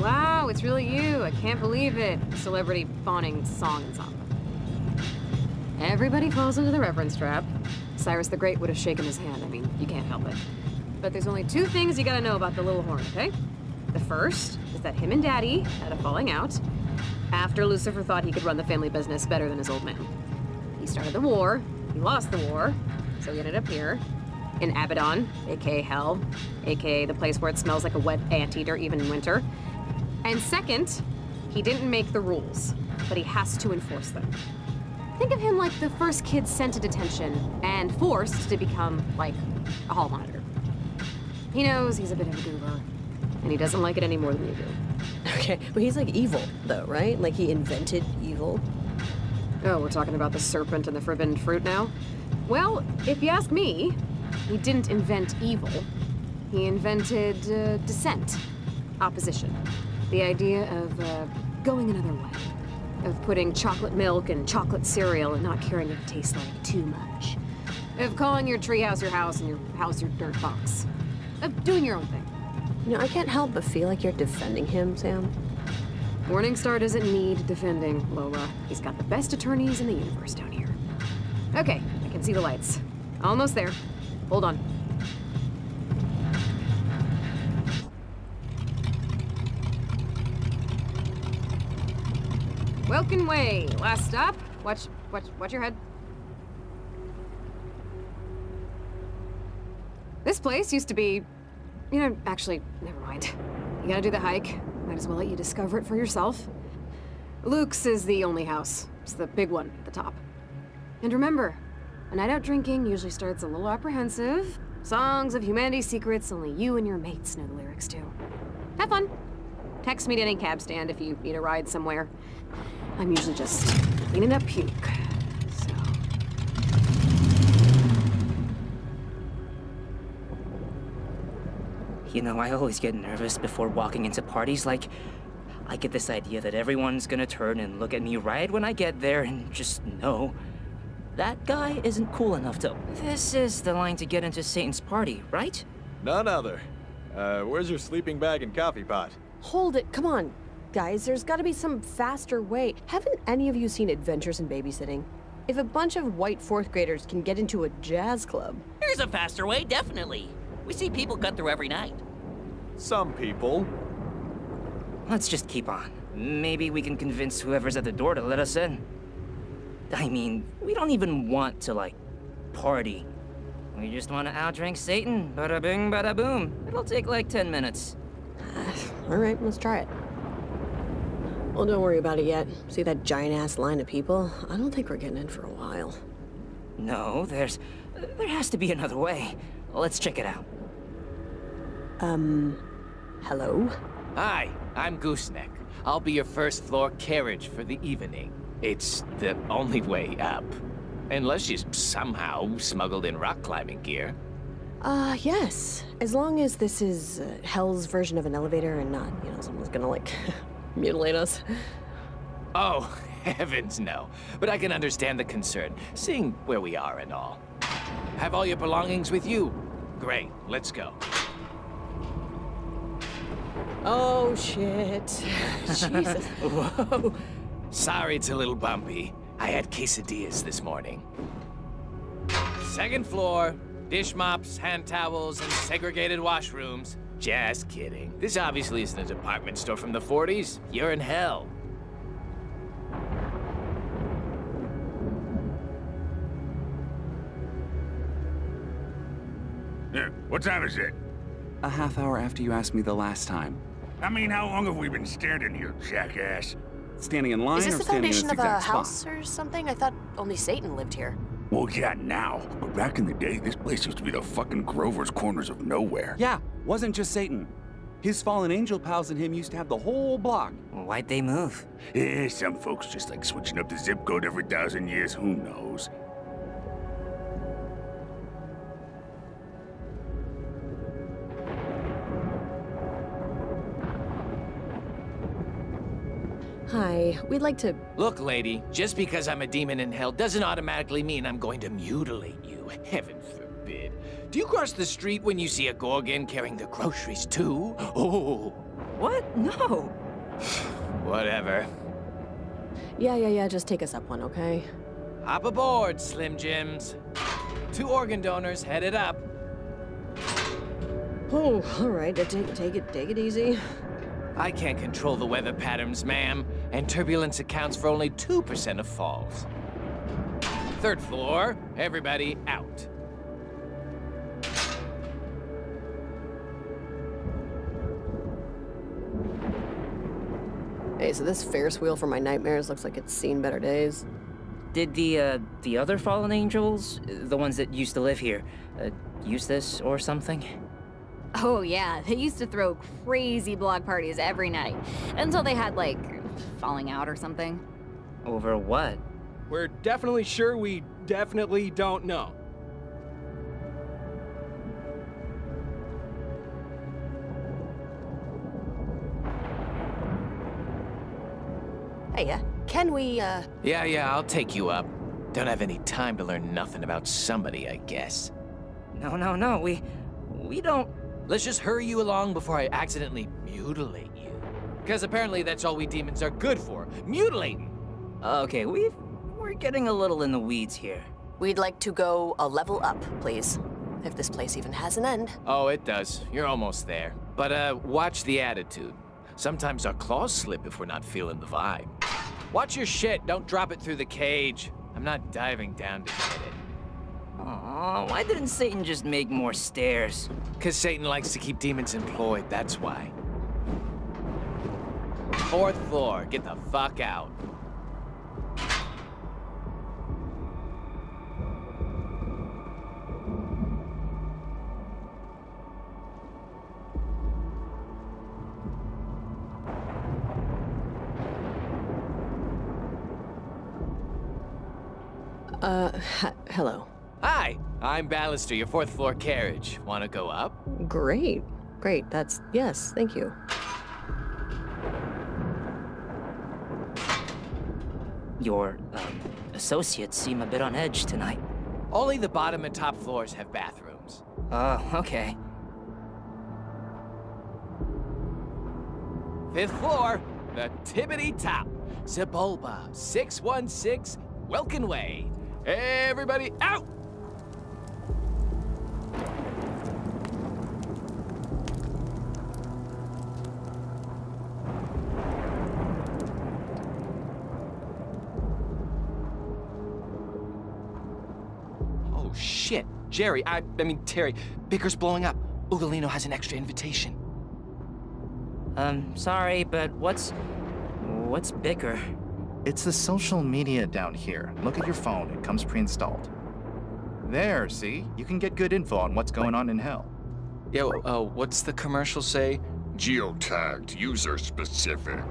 wow, it's really you, I can't believe it, celebrity fawning song and song. Everybody falls into the reverence trap. Cyrus the Great would have shaken his hand, I mean, you can't help it. But there's only two things you gotta know about the Little Horn, okay? The first is that him and Daddy had a falling out after Lucifer thought he could run the family business better than his old man. He started the war, he lost the war, so he ended up here, in Abaddon, aka Hell, aka the place where it smells like a wet anteater even in winter. And second, he didn't make the rules, but he has to enforce them. Think of him like the first kid sent to detention and forced to become, like, a hall monitor. He knows he's a bit of a goober, and he doesn't like it any more than you do. Okay, but he's like evil, though, right? Like he invented evil. Oh, we're talking about the serpent and the forbidden fruit now? Well, if you ask me, he didn't invent evil. He invented uh, dissent, opposition. The idea of uh, going another way. Of putting chocolate milk and chocolate cereal and not caring if it tastes like too much. Of calling your treehouse your house and your house your dirt box. Of doing your own thing. You know, I can't help but feel like you're defending him, Sam. Morningstar doesn't need defending, Lola. He's got the best attorneys in the universe down here. Okay, I can see the lights. Almost there. Hold on. Welkin Way, last stop. Watch, watch, watch your head. This place used to be, you know, actually, never mind. You gotta do the hike. Might as well let you discover it for yourself. Luke's is the only house. It's the big one at the top. And remember, a night out drinking usually starts a little apprehensive. Songs of humanity's secrets only you and your mates know the lyrics to. Have fun. Text me at any cab stand if you need a ride somewhere. I'm usually just cleaning up puke. So. You know, I always get nervous before walking into parties. Like, I get this idea that everyone's gonna turn and look at me right when I get there and just know that guy isn't cool enough to. This is the line to get into Satan's party, right? None other. Uh, where's your sleeping bag and coffee pot? Hold it, come on. Guys, there's gotta be some faster way. Haven't any of you seen Adventures in Babysitting? If a bunch of white fourth graders can get into a jazz club. There's a faster way, definitely. We see people cut through every night. Some people. Let's just keep on. Maybe we can convince whoever's at the door to let us in. I mean, we don't even want to, like, party. We just want to outdrink Satan. Bada bing, bada boom. It'll take like 10 minutes. All right, let's try it. Well, don't worry about it yet. See that giant-ass line of people? I don't think we're getting in for a while. No, there's... There has to be another way. Let's check it out. Um... Hello? Hi, I'm Gooseneck. I'll be your first floor carriage for the evening. It's the only way up. Unless you somehow smuggled in rock climbing gear. Uh, yes. As long as this is uh, Hell's version of an elevator and not, you know, someone's gonna, like, mutilate us. Oh, heavens no. But I can understand the concern, seeing where we are and all. Have all your belongings with you? Great, let's go. Oh, shit. Jesus. Whoa. Sorry it's a little bumpy. I had quesadillas this morning. Second floor, dish mops, hand towels, and segregated washrooms. Just kidding. This obviously isn't a department store from the 40s. You're in hell. Yeah, what time is it? A half hour after you asked me the last time. I mean, how long have we been standing here, jackass? Standing in line Is this or the standing in foundation of a exact spot? house or something? I thought only Satan lived here. Well, yeah, now. But back in the day, this place used to be the fucking Grover's Corners of nowhere. Yeah, wasn't just Satan. His fallen angel pals and him used to have the whole block. Why'd they move? Eh, some folks just like switching up the zip code every thousand years, who knows? Hi, we'd like to... Look, lady, just because I'm a demon in hell doesn't automatically mean I'm going to mutilate you. Heaven forbid. Do you cross the street when you see a Gorgon carrying the groceries too? Oh. What? No. Whatever. Yeah, yeah, yeah, just take us up one, okay? Hop aboard, Slim Jims. Two organ donors headed up. Oh, all right, take, take it, take it easy. I can't control the weather patterns, ma'am, and turbulence accounts for only 2% of falls. Third floor, everybody out. Hey, so this Ferris wheel for my nightmares looks like it's seen better days. Did the, uh, the other fallen angels, the ones that used to live here, uh, use this or something? Oh yeah, they used to throw crazy blog parties every night. Until they had, like, falling out or something. Over what? We're definitely sure we definitely don't know. Hey, uh, can we, uh... Yeah, yeah, I'll take you up. Don't have any time to learn nothing about somebody, I guess. No, no, no, we... we don't... Let's just hurry you along before I accidentally mutilate you. Because apparently that's all we demons are good for, mutilating. Okay, we we're getting a little in the weeds here. We'd like to go a level up, please. If this place even has an end. Oh, it does. You're almost there. But, uh, watch the attitude. Sometimes our claws slip if we're not feeling the vibe. Watch your shit, don't drop it through the cage. I'm not diving down to get it. Aw, why didn't Satan just make more stairs? Because Satan likes to keep demons employed, that's why. Fourth floor, get the fuck out. Uh, hello. Hi, I'm Ballister, your fourth floor carriage. Want to go up? Great. Great, that's... yes, thank you. Your, um, associates seem a bit on edge tonight. Only the bottom and top floors have bathrooms. Oh, okay. Fifth floor, the Tibbity Top. Sebulba, 616, Welkin Way. Everybody out! Shit. Jerry, I, I mean, Terry, Bicker's blowing up. Ugolino has an extra invitation. Um, sorry, but what's... what's Bicker? It's the social media down here. Look at your phone, it comes pre-installed. There, see? You can get good info on what's going on in hell. Yo, uh, what's the commercial say? Geotagged, user specific.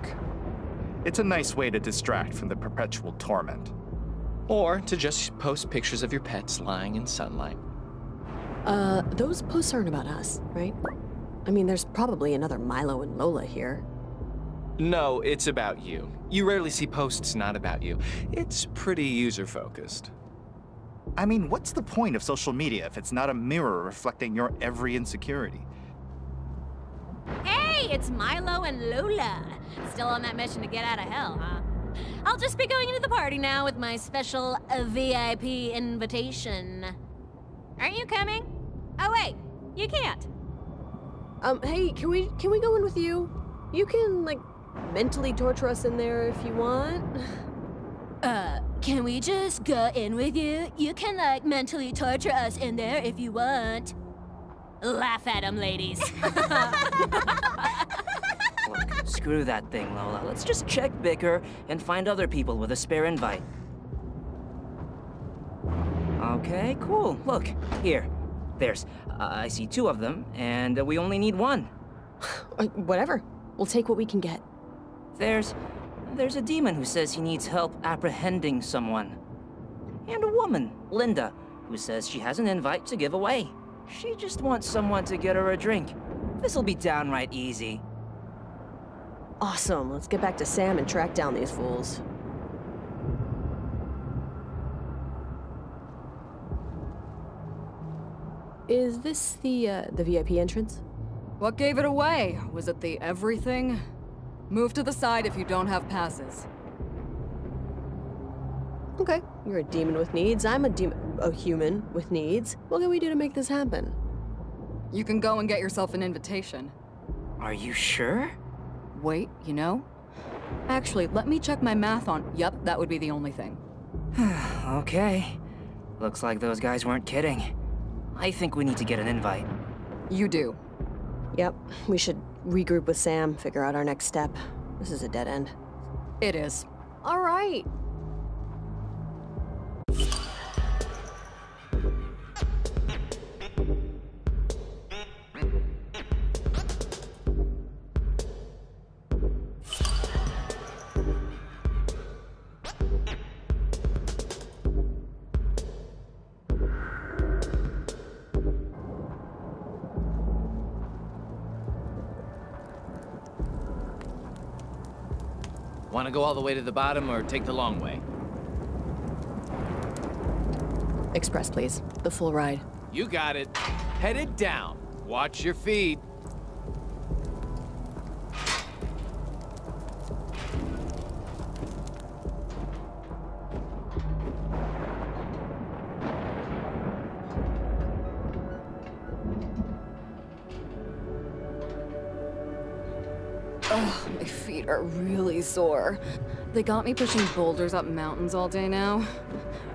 It's a nice way to distract from the perpetual torment. Or to just post pictures of your pets lying in sunlight. Uh, those posts aren't about us, right? I mean, there's probably another Milo and Lola here. No, it's about you. You rarely see posts not about you. It's pretty user-focused. I mean, what's the point of social media if it's not a mirror reflecting your every insecurity? Hey, it's Milo and Lola. Still on that mission to get out of hell, huh? I'll just be going into the party now with my special VIP invitation. Aren't you coming? Oh wait, you can't. Um, hey, can we can we go in with you? You can like mentally torture us in there if you want. Uh, can we just go in with you? You can, like, mentally torture us in there if you want. Laugh at them, ladies. Screw that thing, Lola. Let's just check Bicker and find other people with a spare invite. Okay, cool. Look, here. There's, uh, I see two of them, and uh, we only need one. Uh, whatever. We'll take what we can get. There's, there's a demon who says he needs help apprehending someone. And a woman, Linda, who says she has an invite to give away. She just wants someone to get her a drink. This'll be downright easy. Awesome. Let's get back to Sam and track down these fools. Is this the, uh, the VIP entrance? What gave it away? Was it the everything? Move to the side if you don't have passes. Okay, you're a demon with needs. I'm a demon, a human with needs. What can we do to make this happen? You can go and get yourself an invitation. Are you sure? Wait, you know? Actually, let me check my math on. Yep, that would be the only thing. okay. Looks like those guys weren't kidding. I think we need to get an invite. You do. Yep, we should regroup with Sam, figure out our next step. This is a dead end. It is. All right. Want to go all the way to the bottom or take the long way? Express, please. The full ride. You got it. Headed down. Watch your feet. Really sore. They got me pushing boulders up mountains all day now.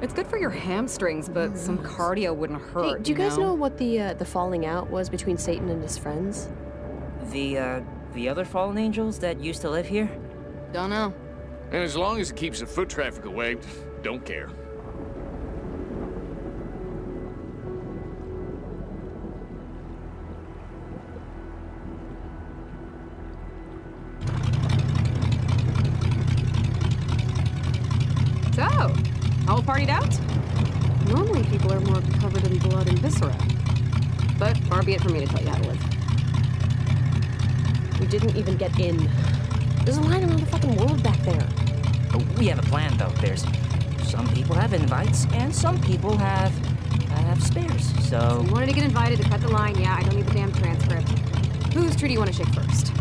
It's good for your hamstrings, but some cardio wouldn't hurt. Hey, do you guys know what the uh, the falling out was between Satan and his friends? The, uh, the other fallen angels that used to live here? Don't know. And as long as it keeps the foot traffic away, don't care. All partied out? Normally people are more covered in blood and viscera. But far be it for me to tell you how to live. We didn't even get in. There's a line around the fucking world back there. Oh, We have a plan, though. There's some people have invites, and some people have have spares. So You wanted to get invited to cut the line, yeah, I don't need the damn transcript. Whose tree do you want to shake first?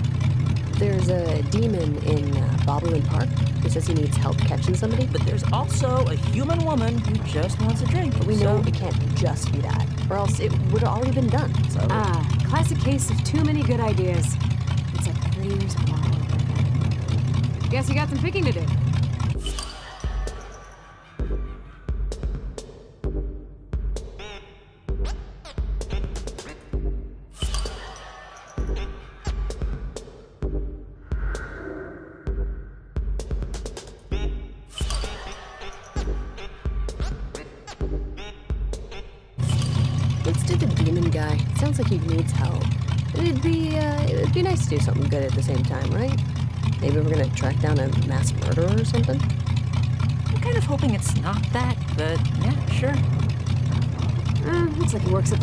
There's a demon in uh, Bobolin Park says he needs help catching somebody. But there's also a human woman who just wants a drink. But we so- know it can't just be that, or else it would have already been done. So Ah, classic case of too many good ideas. It's three years all. Guess you got some picking to do.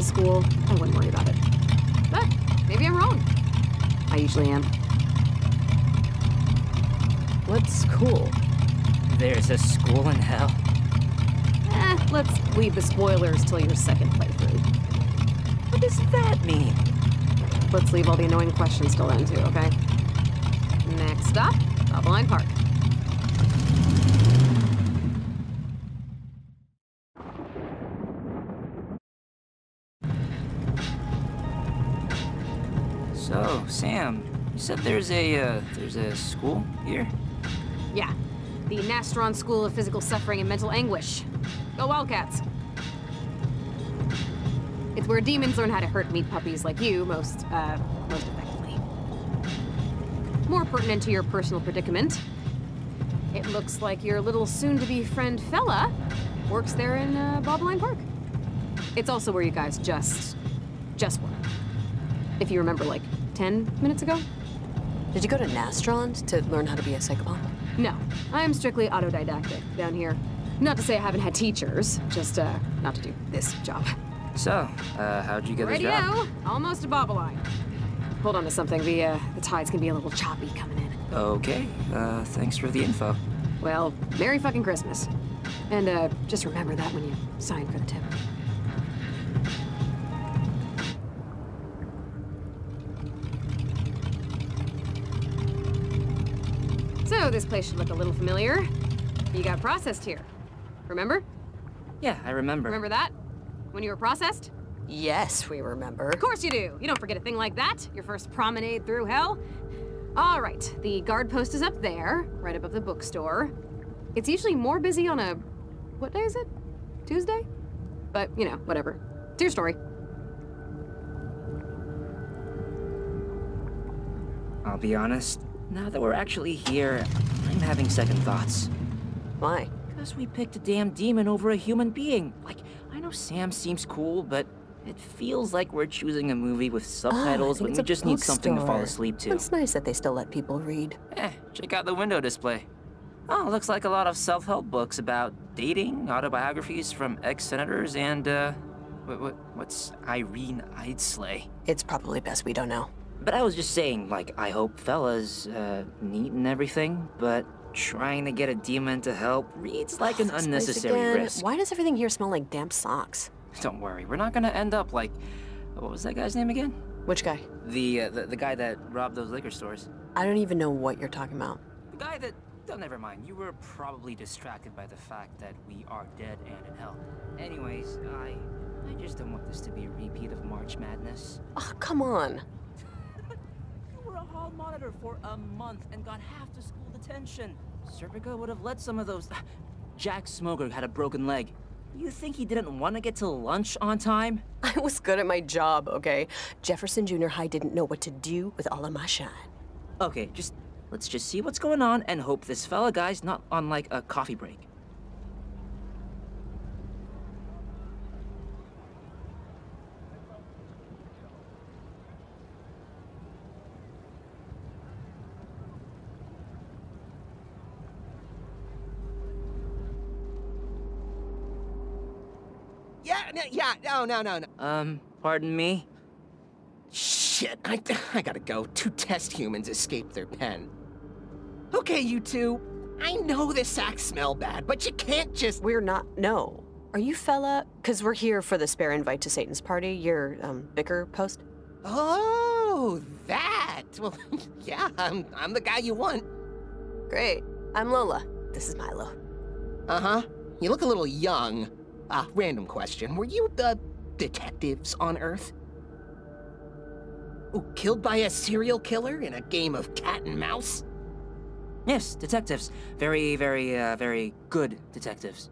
School. I wouldn't worry about it. But maybe I'm wrong. I usually am. What's cool? There's a school in hell. Eh, let's leave the spoilers till your second playthrough. What does that mean? Let's leave all the annoying questions till then, too, okay? Next up, Bubbleline Park. So, Sam, you said there's a, uh, there's a school here? Yeah, the Nastron School of Physical Suffering and Mental Anguish. Go Wildcats! It's where demons learn how to hurt meat puppies like you most, uh, most effectively. More pertinent to your personal predicament, it looks like your little soon-to-be friend fella works there in uh, Bobbline Park. It's also where you guys just, just were. If you remember, like, 10 minutes ago? Did you go to Nastron to learn how to be a psychopath? No, I'm strictly autodidactic down here. Not to say I haven't had teachers, just, uh, not to do this job. So, uh, how'd you get this job? Radio, almost a Bobbleline. Hold on to something, the, uh, the tides can be a little choppy coming in. Okay, uh, thanks for the info. Well, Merry fucking Christmas. And, uh, just remember that when you sign for the tip. This place should look a little familiar. You got processed here. Remember? Yeah, I remember. Remember that? When you were processed? Yes, we remember. Of course you do. You don't forget a thing like that. Your first promenade through hell. All right, the guard post is up there, right above the bookstore. It's usually more busy on a... what day is it? Tuesday? But, you know, whatever. It's your story. I'll be honest, now that we're actually here, I'm having second thoughts. Why? Because we picked a damn demon over a human being. Like, I know Sam seems cool, but it feels like we're choosing a movie with subtitles Ah, when we just need something to fall asleep to. It's nice that they still let people read. Eh, check out the window display. Oh, looks like a lot of self-help books about dating, autobiographies from ex-senators, and, uh, what, what, what's Irene Eidsley? It's probably best we don't know. But I was just saying, like, I hope fella's, uh, neat and everything, but trying to get a demon to help reads like an unnecessary risk. Why does everything here smell like damp socks? Don't worry, we're not gonna end up like, what was that guy's name again? Which guy? The, uh, the, the guy that robbed those liquor stores. I don't even know what you're talking about. The guy that, oh, never mind, you were probably distracted by the fact that we are dead and in hell. Anyways, I, I just don't want this to be a repeat of March Madness. Oh, come on. Were a hall monitor for a month and got half the school detention. Serpico would have let some of those. Ah, Jack Smoker had a broken leg. You think he didn't want to get to lunch on time? I was good at my job, okay? Jefferson Junior High didn't know what to do with all of my shine. Okay, just let's just see what's going on and hope this fella guy's not on like a coffee break. Yeah, no, yeah, no, no, no, no. Um, pardon me? Shit, I, I gotta go. Two test humans escaped their pen. Okay, you two. I know the sacks smell bad, but you can't just. We're not. No. Are you fella? Because we're here for the spare invite to Satan's party, your um, bicker post. Oh, that. Well, yeah, I'm, I'm the guy you want. Great. I'm Lola. This is Milo. Uh huh. You look a little young. Ah, random question. Were you the detectives on Earth? Ooh, killed by a serial killer in a game of cat and mouse? Yes, detectives. Very, very, uh, very good detectives.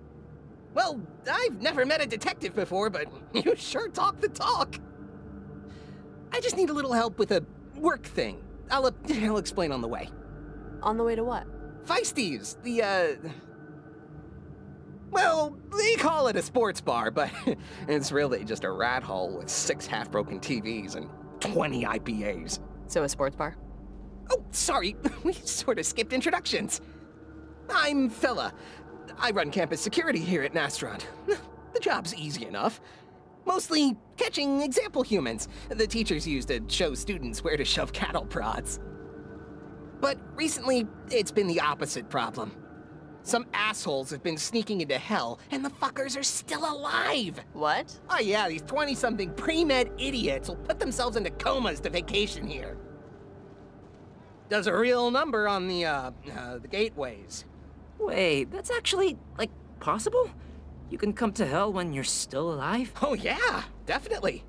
Well, I've never met a detective before, but you sure talk the talk. I just need a little help with a work thing. I'll, uh, I'll explain on the way. On the way to what? Feisties, the, uh... Well, they call it a sports bar, but it's really just a rat hole with six half-broken TVs and 20 IPAs. So a sports bar? Oh, sorry, we sort of skipped introductions. I'm Fella. I run campus security here at Nastron. The job's easy enough. Mostly catching example humans the teachers use to show students where to shove cattle prods. But recently, it's been the opposite problem. Some assholes have been sneaking into hell, and the fuckers are still alive! What? Oh yeah, these 20-something pre-med idiots will put themselves into comas to vacation here. Does a real number on the, uh, uh the gateways. Wait, that's actually, like, possible? You can come to hell when you're still alive? Oh yeah, definitely.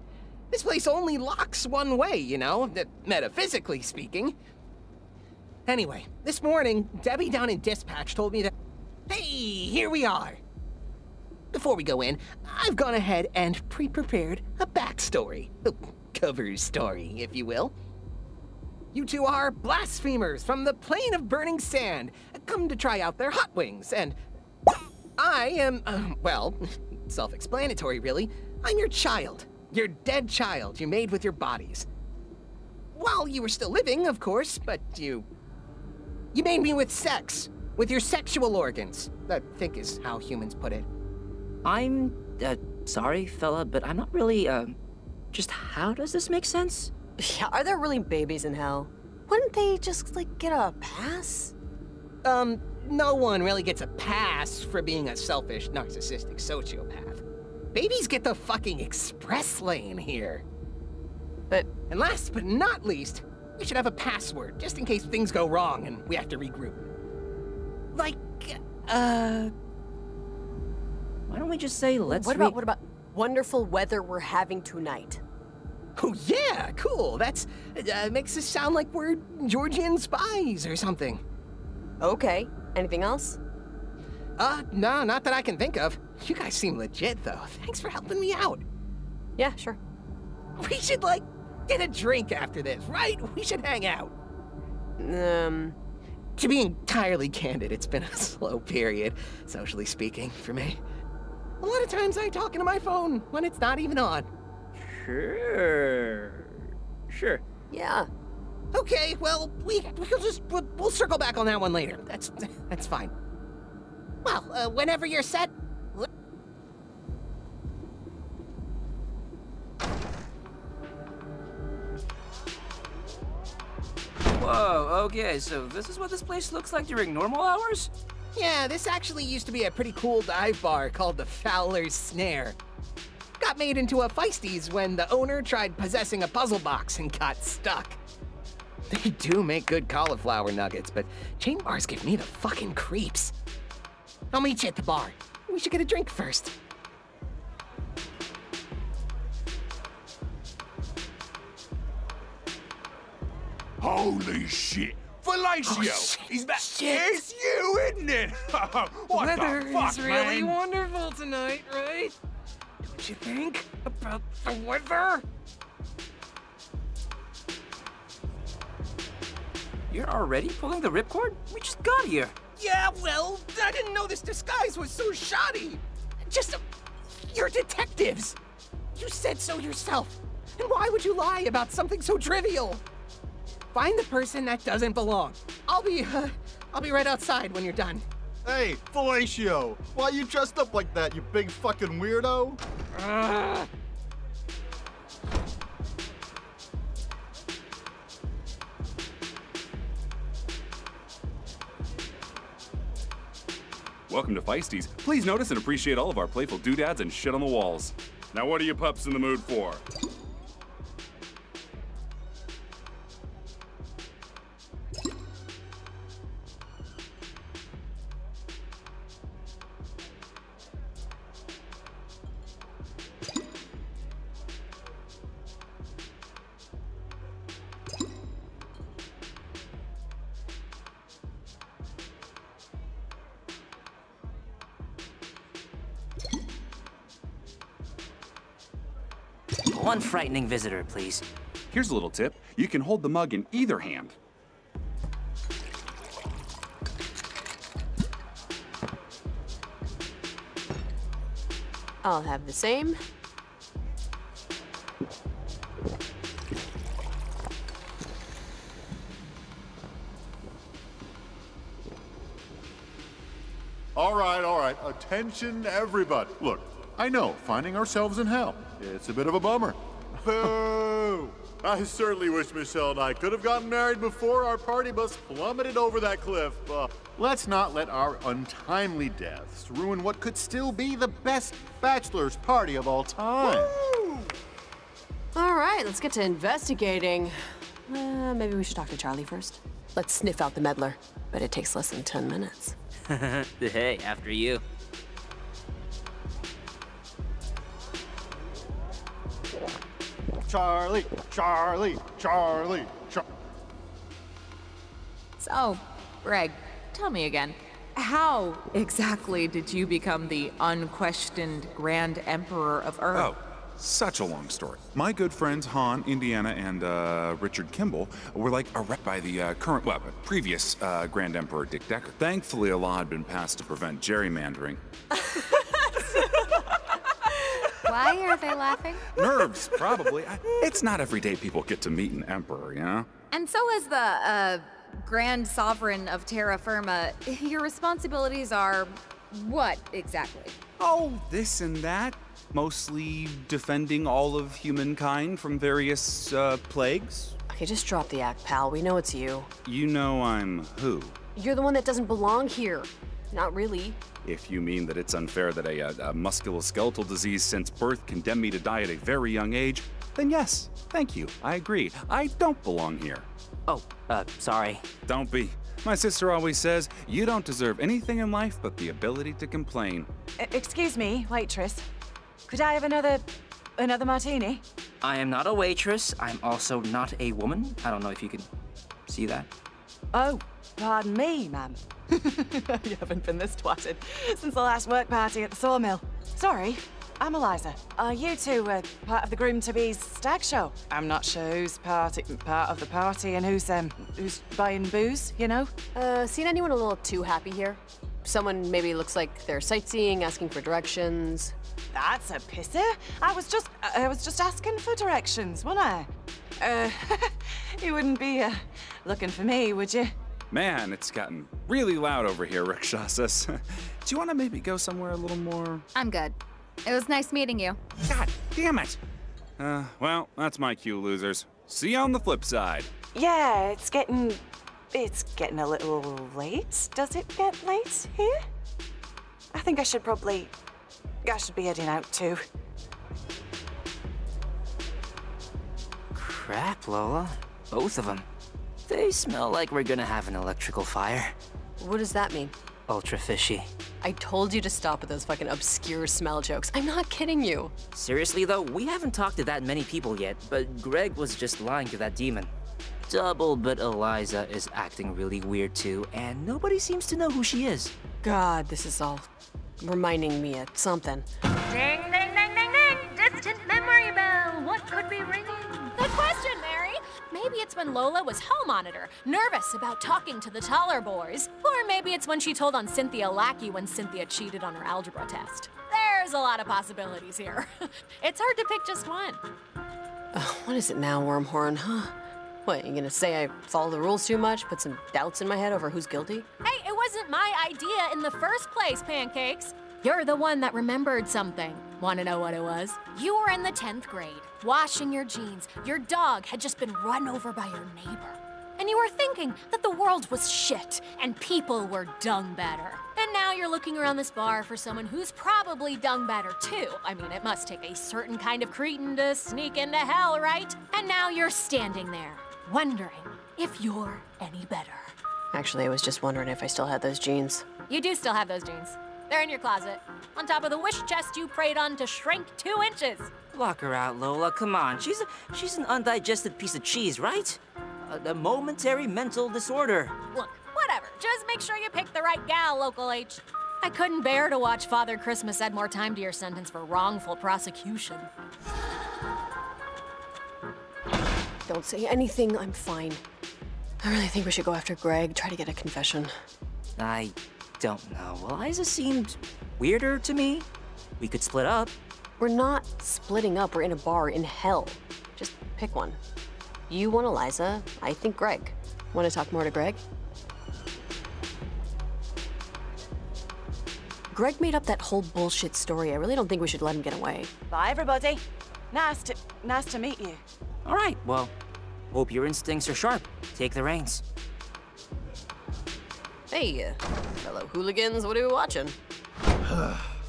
This place only locks one way, you know, metaphysically speaking. Anyway, this morning, Debbie down in dispatch told me that... Hey, here we are! Before we go in, I've gone ahead and pre-prepared a backstory. A cover story, if you will. You two are blasphemers from the plane of burning sand, come to try out their hot wings, and I am, uh, well, self-explanatory, really. I'm your child. Your dead child you made with your bodies. While you were still living, of course, but you... You made me with sex. With your sexual organs. I think is how humans put it. I'm, uh, sorry, fella, but I'm not really, uh... Just how does this make sense? Yeah, are there really babies in hell? Wouldn't they just, like, get a pass? Um, no one really gets a pass for being a selfish, narcissistic sociopath. Babies get the fucking express lane here. But... And last but not least, we should have a password, just in case things go wrong and we have to regroup. Like, uh... Why don't we just say let's What about, what about wonderful weather we're having tonight? Oh yeah, cool. That's, uh, makes us sound like we're Georgian spies or something. Okay. Anything else? Uh, no, not that I can think of. You guys seem legit, though. Thanks for helping me out. Yeah, sure. We should, like, get a drink after this, right? We should hang out. Um... To be entirely candid, it's been a slow period, socially speaking, for me. A lot of times I talk into my phone when it's not even on. Sure. Sure. Yeah. Okay, well, we we'll just we'll, we'll, circle back on that one later. That's that's fine. Well, uh, whenever you're set. Whoa, okay, so this is what this place looks like during normal hours? Yeah, this actually used to be a pretty cool dive bar called the Fowler's Snare. Got made into a feisties when the owner tried possessing a puzzle box and got stuck. They do make good cauliflower nuggets, but chain bars give me the fucking creeps. I'll meet you at the bar. We should get a drink first. Holy shit! Fellatio! Oh, shit. He's back. Shit. It's you, isn't it? what weather the fuck, is really man? wonderful tonight, right? Don't you think about the weather? You're already pulling the ripcord? We just got here. Yeah, well, I didn't know this disguise was so shoddy. Just, a, you're detectives. You said so yourself. And why would you lie about something so trivial? Find the person that doesn't belong. I'll be, uh, I'll be right outside when you're done. Hey, Fellatio, why are you dressed up like that, you big fucking weirdo? Uh, Welcome to Feisties. Please notice and appreciate all of our playful doodads and shit on the walls. Now what are you pups in the mood for? Frightening visitor, please. Here's a little tip. You can hold the mug in either hand. I'll have the same. All right, all right. Attention, everybody. Look, I know, finding ourselves in hell. It's a bit of a bummer. Boo! I certainly wish Michelle and I could have gotten married before our party bus plummeted over that cliff. Uh, let's not let our untimely deaths ruin what could still be the best bachelor's party of all time. All right, let's get to investigating. Uh, maybe we should talk to Charlie first. Let's sniff out the meddler. Bet it takes less than 10 minutes. hey, after you. Charlie, Charlie, Charlie, Char- So, Greg, tell me again. How exactly did you become the unquestioned Grand Emperor of Earth? Oh, such a long story. My good friends Han, Indiana, and uh, Richard Kimball were like arrested by the uh, current, well, previous uh, Grand Emperor Dick Decker. Thankfully, a law had been passed to prevent gerrymandering. Why are they laughing? Nerves, probably. I, it's not every day people get to meet an emperor, you know? And so, as the uh, Grand Sovereign of Terra Firma, your responsibilities are what exactly? Oh, this and that. Mostly defending all of humankind from various uh, plagues. Okay, just drop the act, pal. We know it's you. You know I'm who? You're the one that doesn't belong here. Not really. If you mean that it's unfair that a, a, a musculoskeletal disease since birth condemned me to die at a very young age, then yes, thank you. I agree. I don't belong here. Oh, uh, sorry. Don't be. My sister always says, you don't deserve anything in life but the ability to complain. E- excuse me, waitress. Could I have another, another martini? I am not a waitress. I'm also not a woman. I don't know if you can see that. Oh, pardon me, ma'am. you haven't been this twatted since the last work party at the sawmill. Sorry, I'm Eliza. Are you two uh, part of the groom-to-be's stag show? I'm not sure who's part, part of the party and who's um who's buying booze, you know? Uh, seen anyone a little too happy here? Someone maybe looks like they're sightseeing, asking for directions. That's a pisser. I was just I was just asking for directions, wasn't I? Uh, you wouldn't be uh, looking for me, would you? Man, it's gotten really loud over here, Rakshasas. Do you want to maybe go somewhere a little more? I'm good. It was nice meeting you. God damn it! Uh, well, that's my cue, losers. See you on the flip side. Yeah, it's getting it's getting a little late. Does it get late here? I think I should probably I should be heading out too. Crap, Lola. Both of them. They smell like we're gonna have an electrical fire. What does that mean? Ultra fishy. I told you to stop with those fucking obscure smell jokes. I'm not kidding you. Seriously though, we haven't talked to that many people yet, but Greg was just lying to that demon. Double, but Eliza is acting really weird too, and nobody seems to know who she is. God, this is all reminding me of something. Ding, ding, ding, ding, ding! Distant memory bell! What could be ringing? Good question, Mary. Maybe it's when Lola was home monitor, nervous about talking to the taller boys. Or maybe it's when she told on Cynthia Lackey when Cynthia cheated on her algebra test. There's a lot of possibilities here. it's hard to pick just one. Oh, what is it now, Wormhorn, huh? What, you gonna say I follow the rules too much? Put some doubts in my head over who's guilty? Hey, it wasn't my idea in the first place, Pancakes. You're the one that remembered something. Want to know what it was? You were in the 10th grade, washing your jeans. Your dog had just been run over by your neighbor. And you were thinking that the world was shit and people were dung better. And now you're looking around this bar for someone who's probably dung better too. I mean, it must take a certain kind of cretin to sneak into hell, right? And now you're standing there, wondering if you're any better. Actually, I was just wondering if I still had those jeans. You do still have those jeans. They're in your closet, on top of the wish chest you prayed on to shrink two inches. Block her out, Lola. Come on. She's a, she's an undigested piece of cheese, right? A, a momentary mental disorder. Look, whatever. Just make sure you pick the right gal, Local H. I couldn't bear to watch Father Christmas add more time to your sentence for wrongful prosecution. Don't say anything, I'm fine. I really think we should go after Greg, try to get a confession. I don't know. Well, Eliza seemed weirder to me. We could split up. We're not splitting up. We're in a bar in hell. Just pick one. You want Eliza. I think Greg. Want to talk more to Greg? Greg made up that whole bullshit story. I really don't think we should let him get away. Bye, everybody. Nice to, nice to meet you. All right, well, hope your instincts are sharp. Take the reins. Hey, uh, fellow hooligans, what are we watching?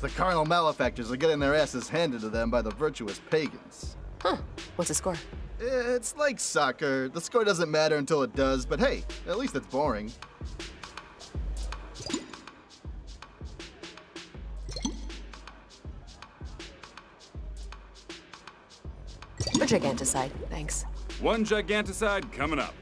The carnal malefactors are getting their asses handed to them by the virtuous pagans. Huh. What's the score? It's like soccer. The score doesn't matter until it does, but hey, at least it's boring. A giganticide, thanks. One giganticide coming up.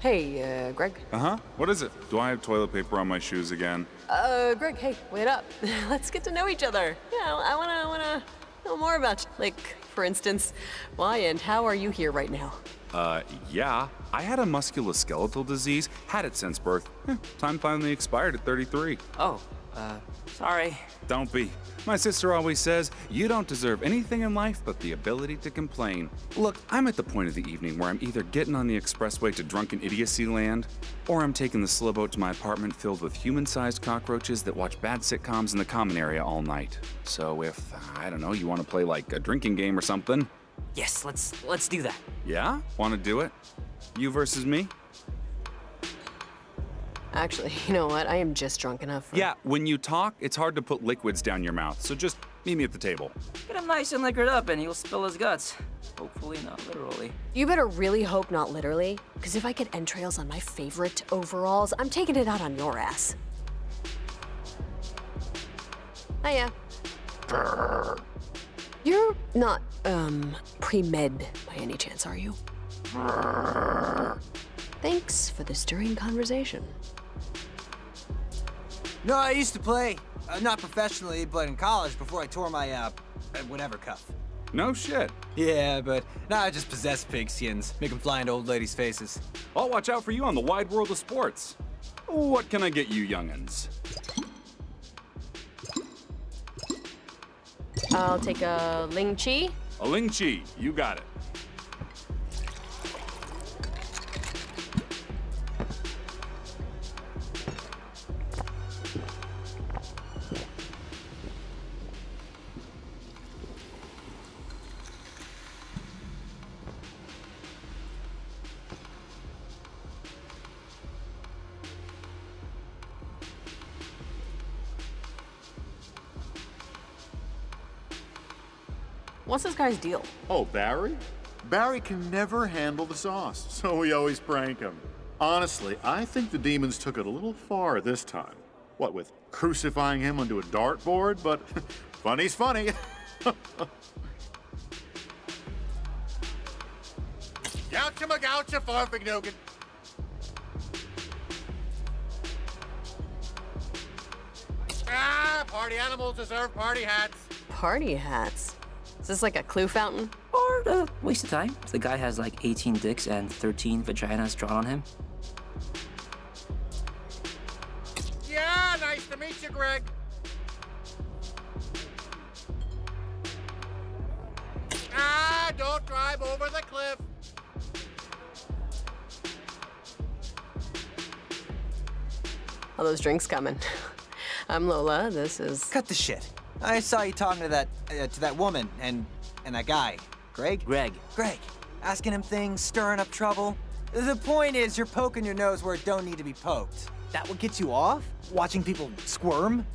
Hey, uh, Greg. Uh huh. What is it? Do I have toilet paper on my shoes again? Uh, Greg, hey, wait up. Let's get to know each other. Yeah, I wanna, I wanna know more about you. Like, for instance, why and how are you here right now? Uh, yeah. I had a musculoskeletal disease, had it since birth. Eh, time finally expired at 33. Oh, uh, sorry. Don't be. My sister always says, you don't deserve anything in life but the ability to complain. Look, I'm at the point of the evening where I'm either getting on the expressway to drunken idiocy land, or I'm taking the slow boat to my apartment filled with human-sized cockroaches that watch bad sitcoms in the common area all night. So if, I don't know, you want to play like a drinking game or something? Yes, let's let's do that. Yeah? Want to do it? You versus me? Actually, you know what? I am just drunk enough. For... Yeah, when you talk, it's hard to put liquids down your mouth, so just meet me at the table. Get him nice and liquored up and he'll spill his guts. Hopefully not literally. You better really hope not literally, because if I get entrails on my favorite overalls, I'm taking it out on your ass. Hiya. You're not, um, pre-med by any chance, are you? Thanks for the stirring conversation. No, I used to play. Uh, not professionally, but in college before I tore my, uh, whatever cuff. No shit. Yeah, but now I just possess pigskins. Make them fly into old ladies' faces. I'll watch out for you on the wide world of sports. What can I get you youngins? I'll take a Ling Chi. A Ling Chi, you got it. What's this guy's deal? Oh, Barry? Barry can never handle the sauce, so we always prank him. Honestly, I think the demons took it a little far this time. What, with crucifying him onto a dartboard? But funny's funny. Goucha magoucha farfignogan. Ah, party animals deserve party hats. Party hats? Is this like a clue fountain? Or a waste of time. The guy has like 18 dicks and 13 vaginas drawn on him. Yeah, nice to meet you, Greg. Ah, don't drive over the cliff. All those drinks coming. I'm Lola. This is. Cut the shit. I saw you talking to that uh, to that woman and and that guy, Greg. Greg. Greg, asking him things, stirring up trouble. The point is, you're poking your nose where it don't need to be poked. That what gets you off? Watching people squirm?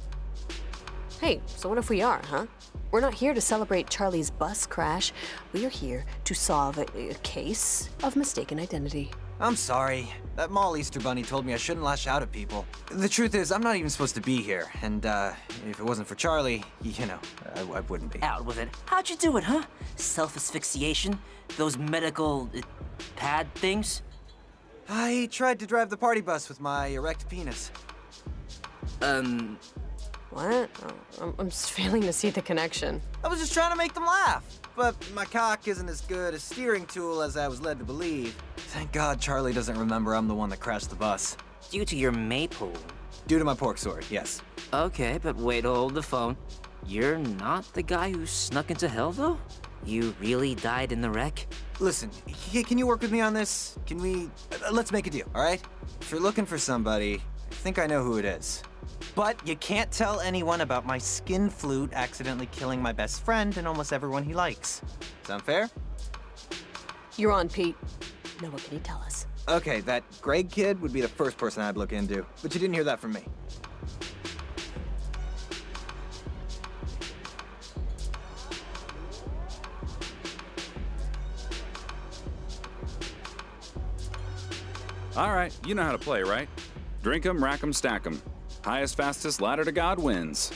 Hey, so what if we are, huh? We're not here to celebrate Charlie's bus crash. We are here to solve a, a case of mistaken identity. I'm sorry. That mall Easter Bunny told me I shouldn't lash out at people. The truth is, I'm not even supposed to be here. And, uh, if it wasn't for Charlie, you know, I, I wouldn't be. Out with it. How'd you do it, huh? Self asphyxiation? Those medical uh, pad things? I tried to drive the party bus with my erect penis. Um. What? Oh, I'm, I'm just failing to see the connection. I was just trying to make them laugh. But my cock isn't as good a steering tool as I was led to believe. Thank God Charlie doesn't remember I'm the one that crashed the bus. Due to your maypole. Due to my pork sword, yes. Okay, but wait, hold the phone. You're not the guy who snuck into hell, though? You really died in the wreck? Listen, can you work with me on this? Can we... uh, let's make a deal, all right? If you're looking for somebody, I think I know who it is. But you can't tell anyone about my skin flute accidentally killing my best friend and almost everyone he likes. Sound fair? You're on, Pete. Now what can you tell us? Okay, that Greg kid would be the first person I'd look into, but you didn't hear that from me. All right, you know how to play, right? Drink 'em, rack 'em, stack 'em. Highest, fastest ladder to God wins.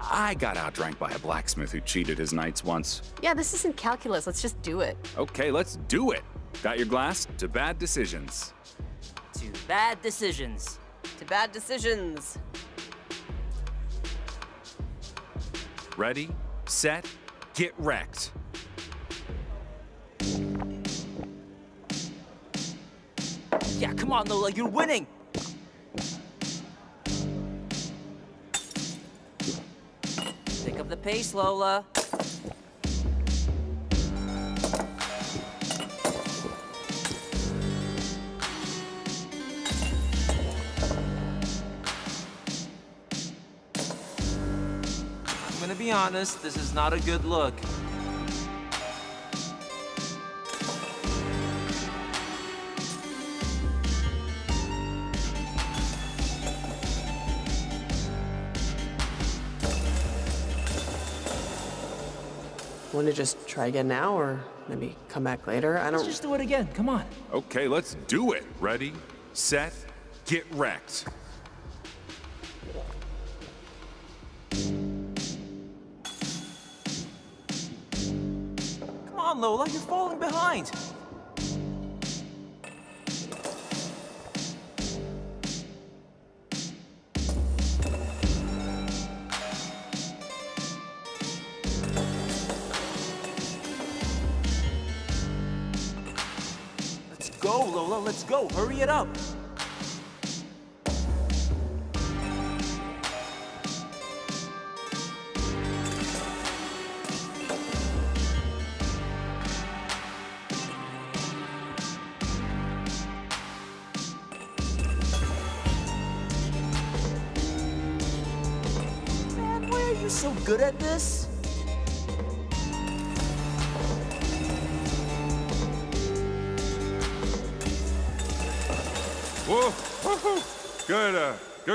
I got outdrank by a blacksmith who cheated his knights once. Yeah, this isn't calculus. Let's just do it. Okay, let's do it. Got your glass? To bad decisions. To bad decisions. To bad decisions. Ready, set, get wrecked. Yeah, come on, Lola, you're winning! Pick up the pace, Lola. I'm gonna be honest, this is not a good look. Want to just try again now, or maybe come back later? I don't. Let's just do it again. Come on. Okay, let's do it. Ready, set, get wrecked. Come on, Lola, you're falling behind. Let's go. Hurry it up.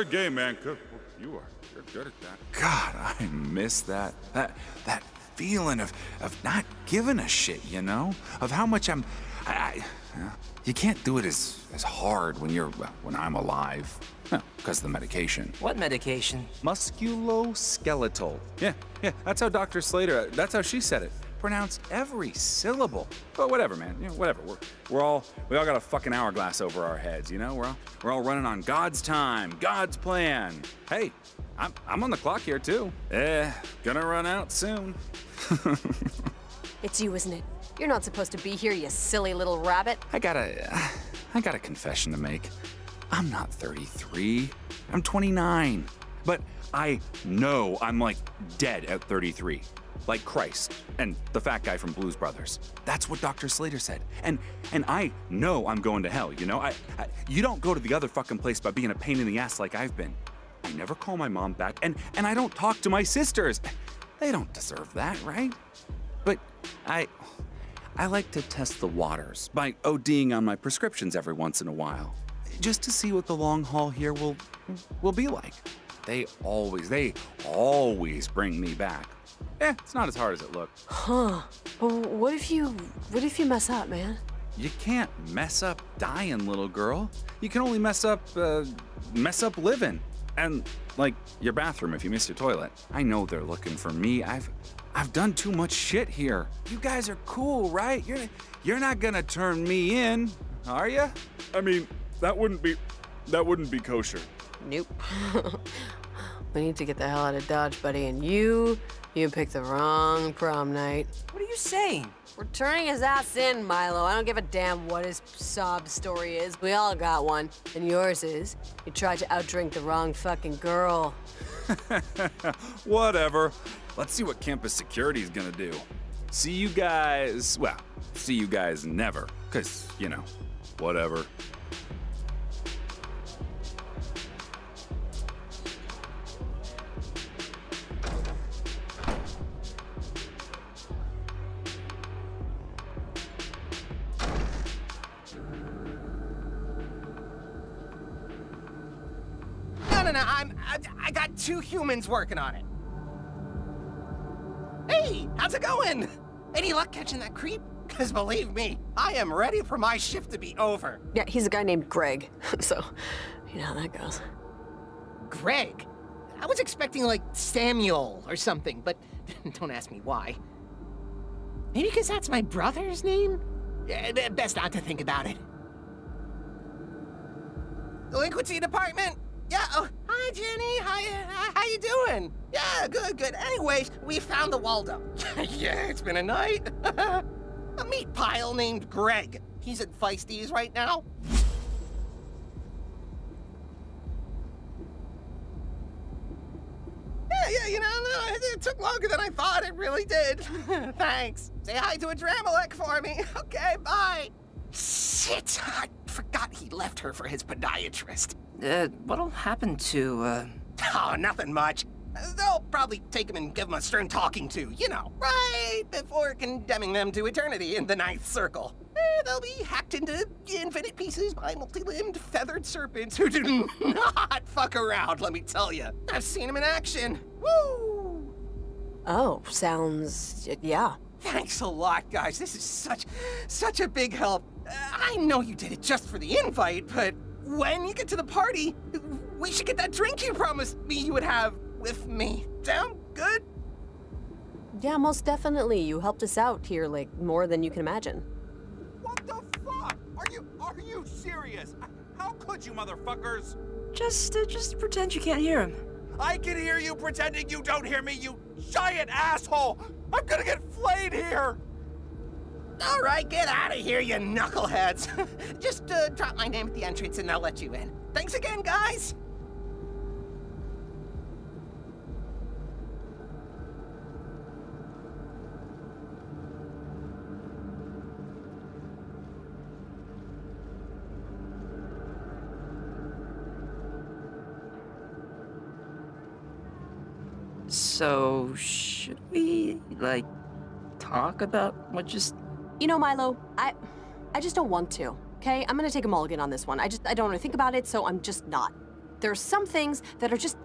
Good game, man. Good, you are, you're good at that. God, I miss that, that, that feeling of, of not giving a shit, you know, of how much I'm, I, I you can't do it as, as hard when you're, when I'm alive, because of the medication. What medication? Musculoskeletal. Yeah, yeah, that's how Dr. Slater, that's how she said it. Pronounce every syllable. But whatever, man. You know, whatever. We're, we're all we all got a fucking hourglass over our heads, you know? We're all we're all running on God's time, God's plan. Hey, I'm I'm on the clock here too. Eh, gonna run out soon. It's you, isn't it? You're not supposed to be here, you silly little rabbit. I got a I got a confession to make. I'm not 33. I'm 29. But I know I'm like dead at 33. Like Christ and the fat guy from Blues Brothers. That's what Dr. Slater said. And and I know I'm going to hell, you know? I, I you don't go to the other fucking place by being a pain in the ass like I've been. I never call my mom back and and I don't talk to my sisters. They don't deserve that, right? But I I like to test the waters by ODing on my prescriptions every once in a while, just to see what the long haul here will will be like. They always, they always bring me back. Eh, it's not as hard as it looks. Huh. But what if you what if you mess up, man? You can't mess up dying, little girl. You can only mess up, uh, mess up living. And like your bathroom if you miss your toilet. I know they're looking for me. I've I've done too much shit here. You guys are cool, right? You're you're not gonna turn me in, are you? I mean, that wouldn't be that wouldn't be kosher. Nope. we need to get the hell out of Dodge, buddy, and you, you picked the wrong prom night. What are you saying? We're turning his ass in, Milo. I don't give a damn what his sob story is. We all got one. And yours is, you tried to outdrink the wrong fucking girl. Whatever. Let's see what campus security's gonna do. See you guys, well, see you guys never. Cause, you know, whatever. Working on it. Hey, how's it going? Any luck catching that creep? Because believe me, I am ready for my shift to be over. Yeah, he's a guy named Greg, so you know how that goes. Greg? I was expecting like Samuel or something, but don't ask me why. Maybe because that's my brother's name? Yeah, best not to think about it. Delinquency department? Yeah, oh, hi Jenny, hi, uh, how you doing? Yeah, good, good. Anyways, we found the Waldo. yeah, it's been a night. a meat pile named Greg. He's at Feisty's right now. Yeah, yeah, you know, no, it, it took longer than I thought. It really did. Thanks. Say hi to a Dramelec for me. Okay, bye. Shit, forgot he left her for his podiatrist. Uh, what'll happen to, uh... Oh, nothing much. They'll probably take him and give him a stern talking to, you know, right before condemning them to eternity in the ninth circle. Eh, they'll be hacked into infinite pieces by multi-limbed feathered serpents who do not fuck around, let me tell you. I've seen them in action. Woo! Oh, sounds. yeah. Thanks a lot, guys. This is such, such a big help. Uh, I know you did it just for the invite, but when you get to the party, we should get that drink you promised me you would have with me. Sound good? Yeah, most definitely. You helped us out here, like, more than you can imagine. What the fuck? Are you are you serious? How could you, motherfuckers? Just, uh, just pretend you can't hear him. I can hear you pretending you don't hear me, you giant asshole! I'm gonna get flayed here! All right, get out of here, you knuckleheads. Just uh, drop my name at the entrance and I'll let you in. Thanks again, guys. So, should we, like, talk about what just... You know, Milo, I, I just don't want to. Okay, I'm gonna take a mulligan on this one. I just I don't want to think about it, so I'm just not. There are some things that are just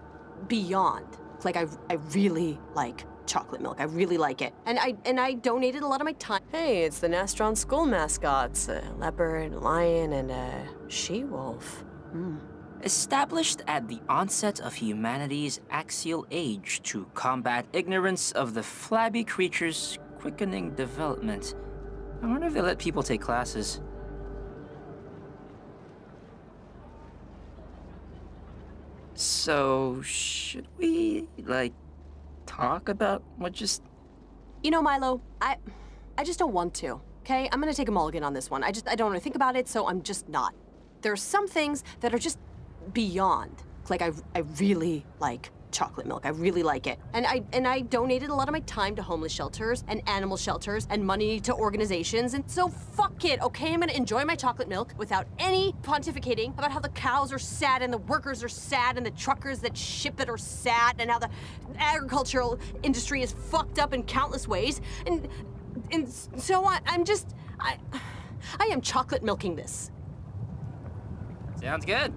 beyond. Like I I really like chocolate milk. I really like it, and I and I donated a lot of my time. Hey, it's the Nastron school mascots: a leopard, a lion, and a she-wolf. Hmm. Established at the onset of humanity's axial age to combat ignorance of the flabby creature's quickening development. I wonder if they let people take classes. So, should we, like, talk about what just... You know, Milo, I I just don't want to. Okay, I'm gonna take a mulligan on this one. I just I don't want to think about it, so I'm just not. There are some things that are just beyond. Like I I really like chocolate milk. I really like it. And I and I donated a lot of my time to homeless shelters and animal shelters and money to organizations. And so fuck it, okay? I'm gonna enjoy my chocolate milk without any pontificating about how the cows are sad and the workers are sad and the truckers that ship it are sad and how the agricultural industry is fucked up in countless ways. And and so I, I'm just I I am chocolate milking this. Sounds good.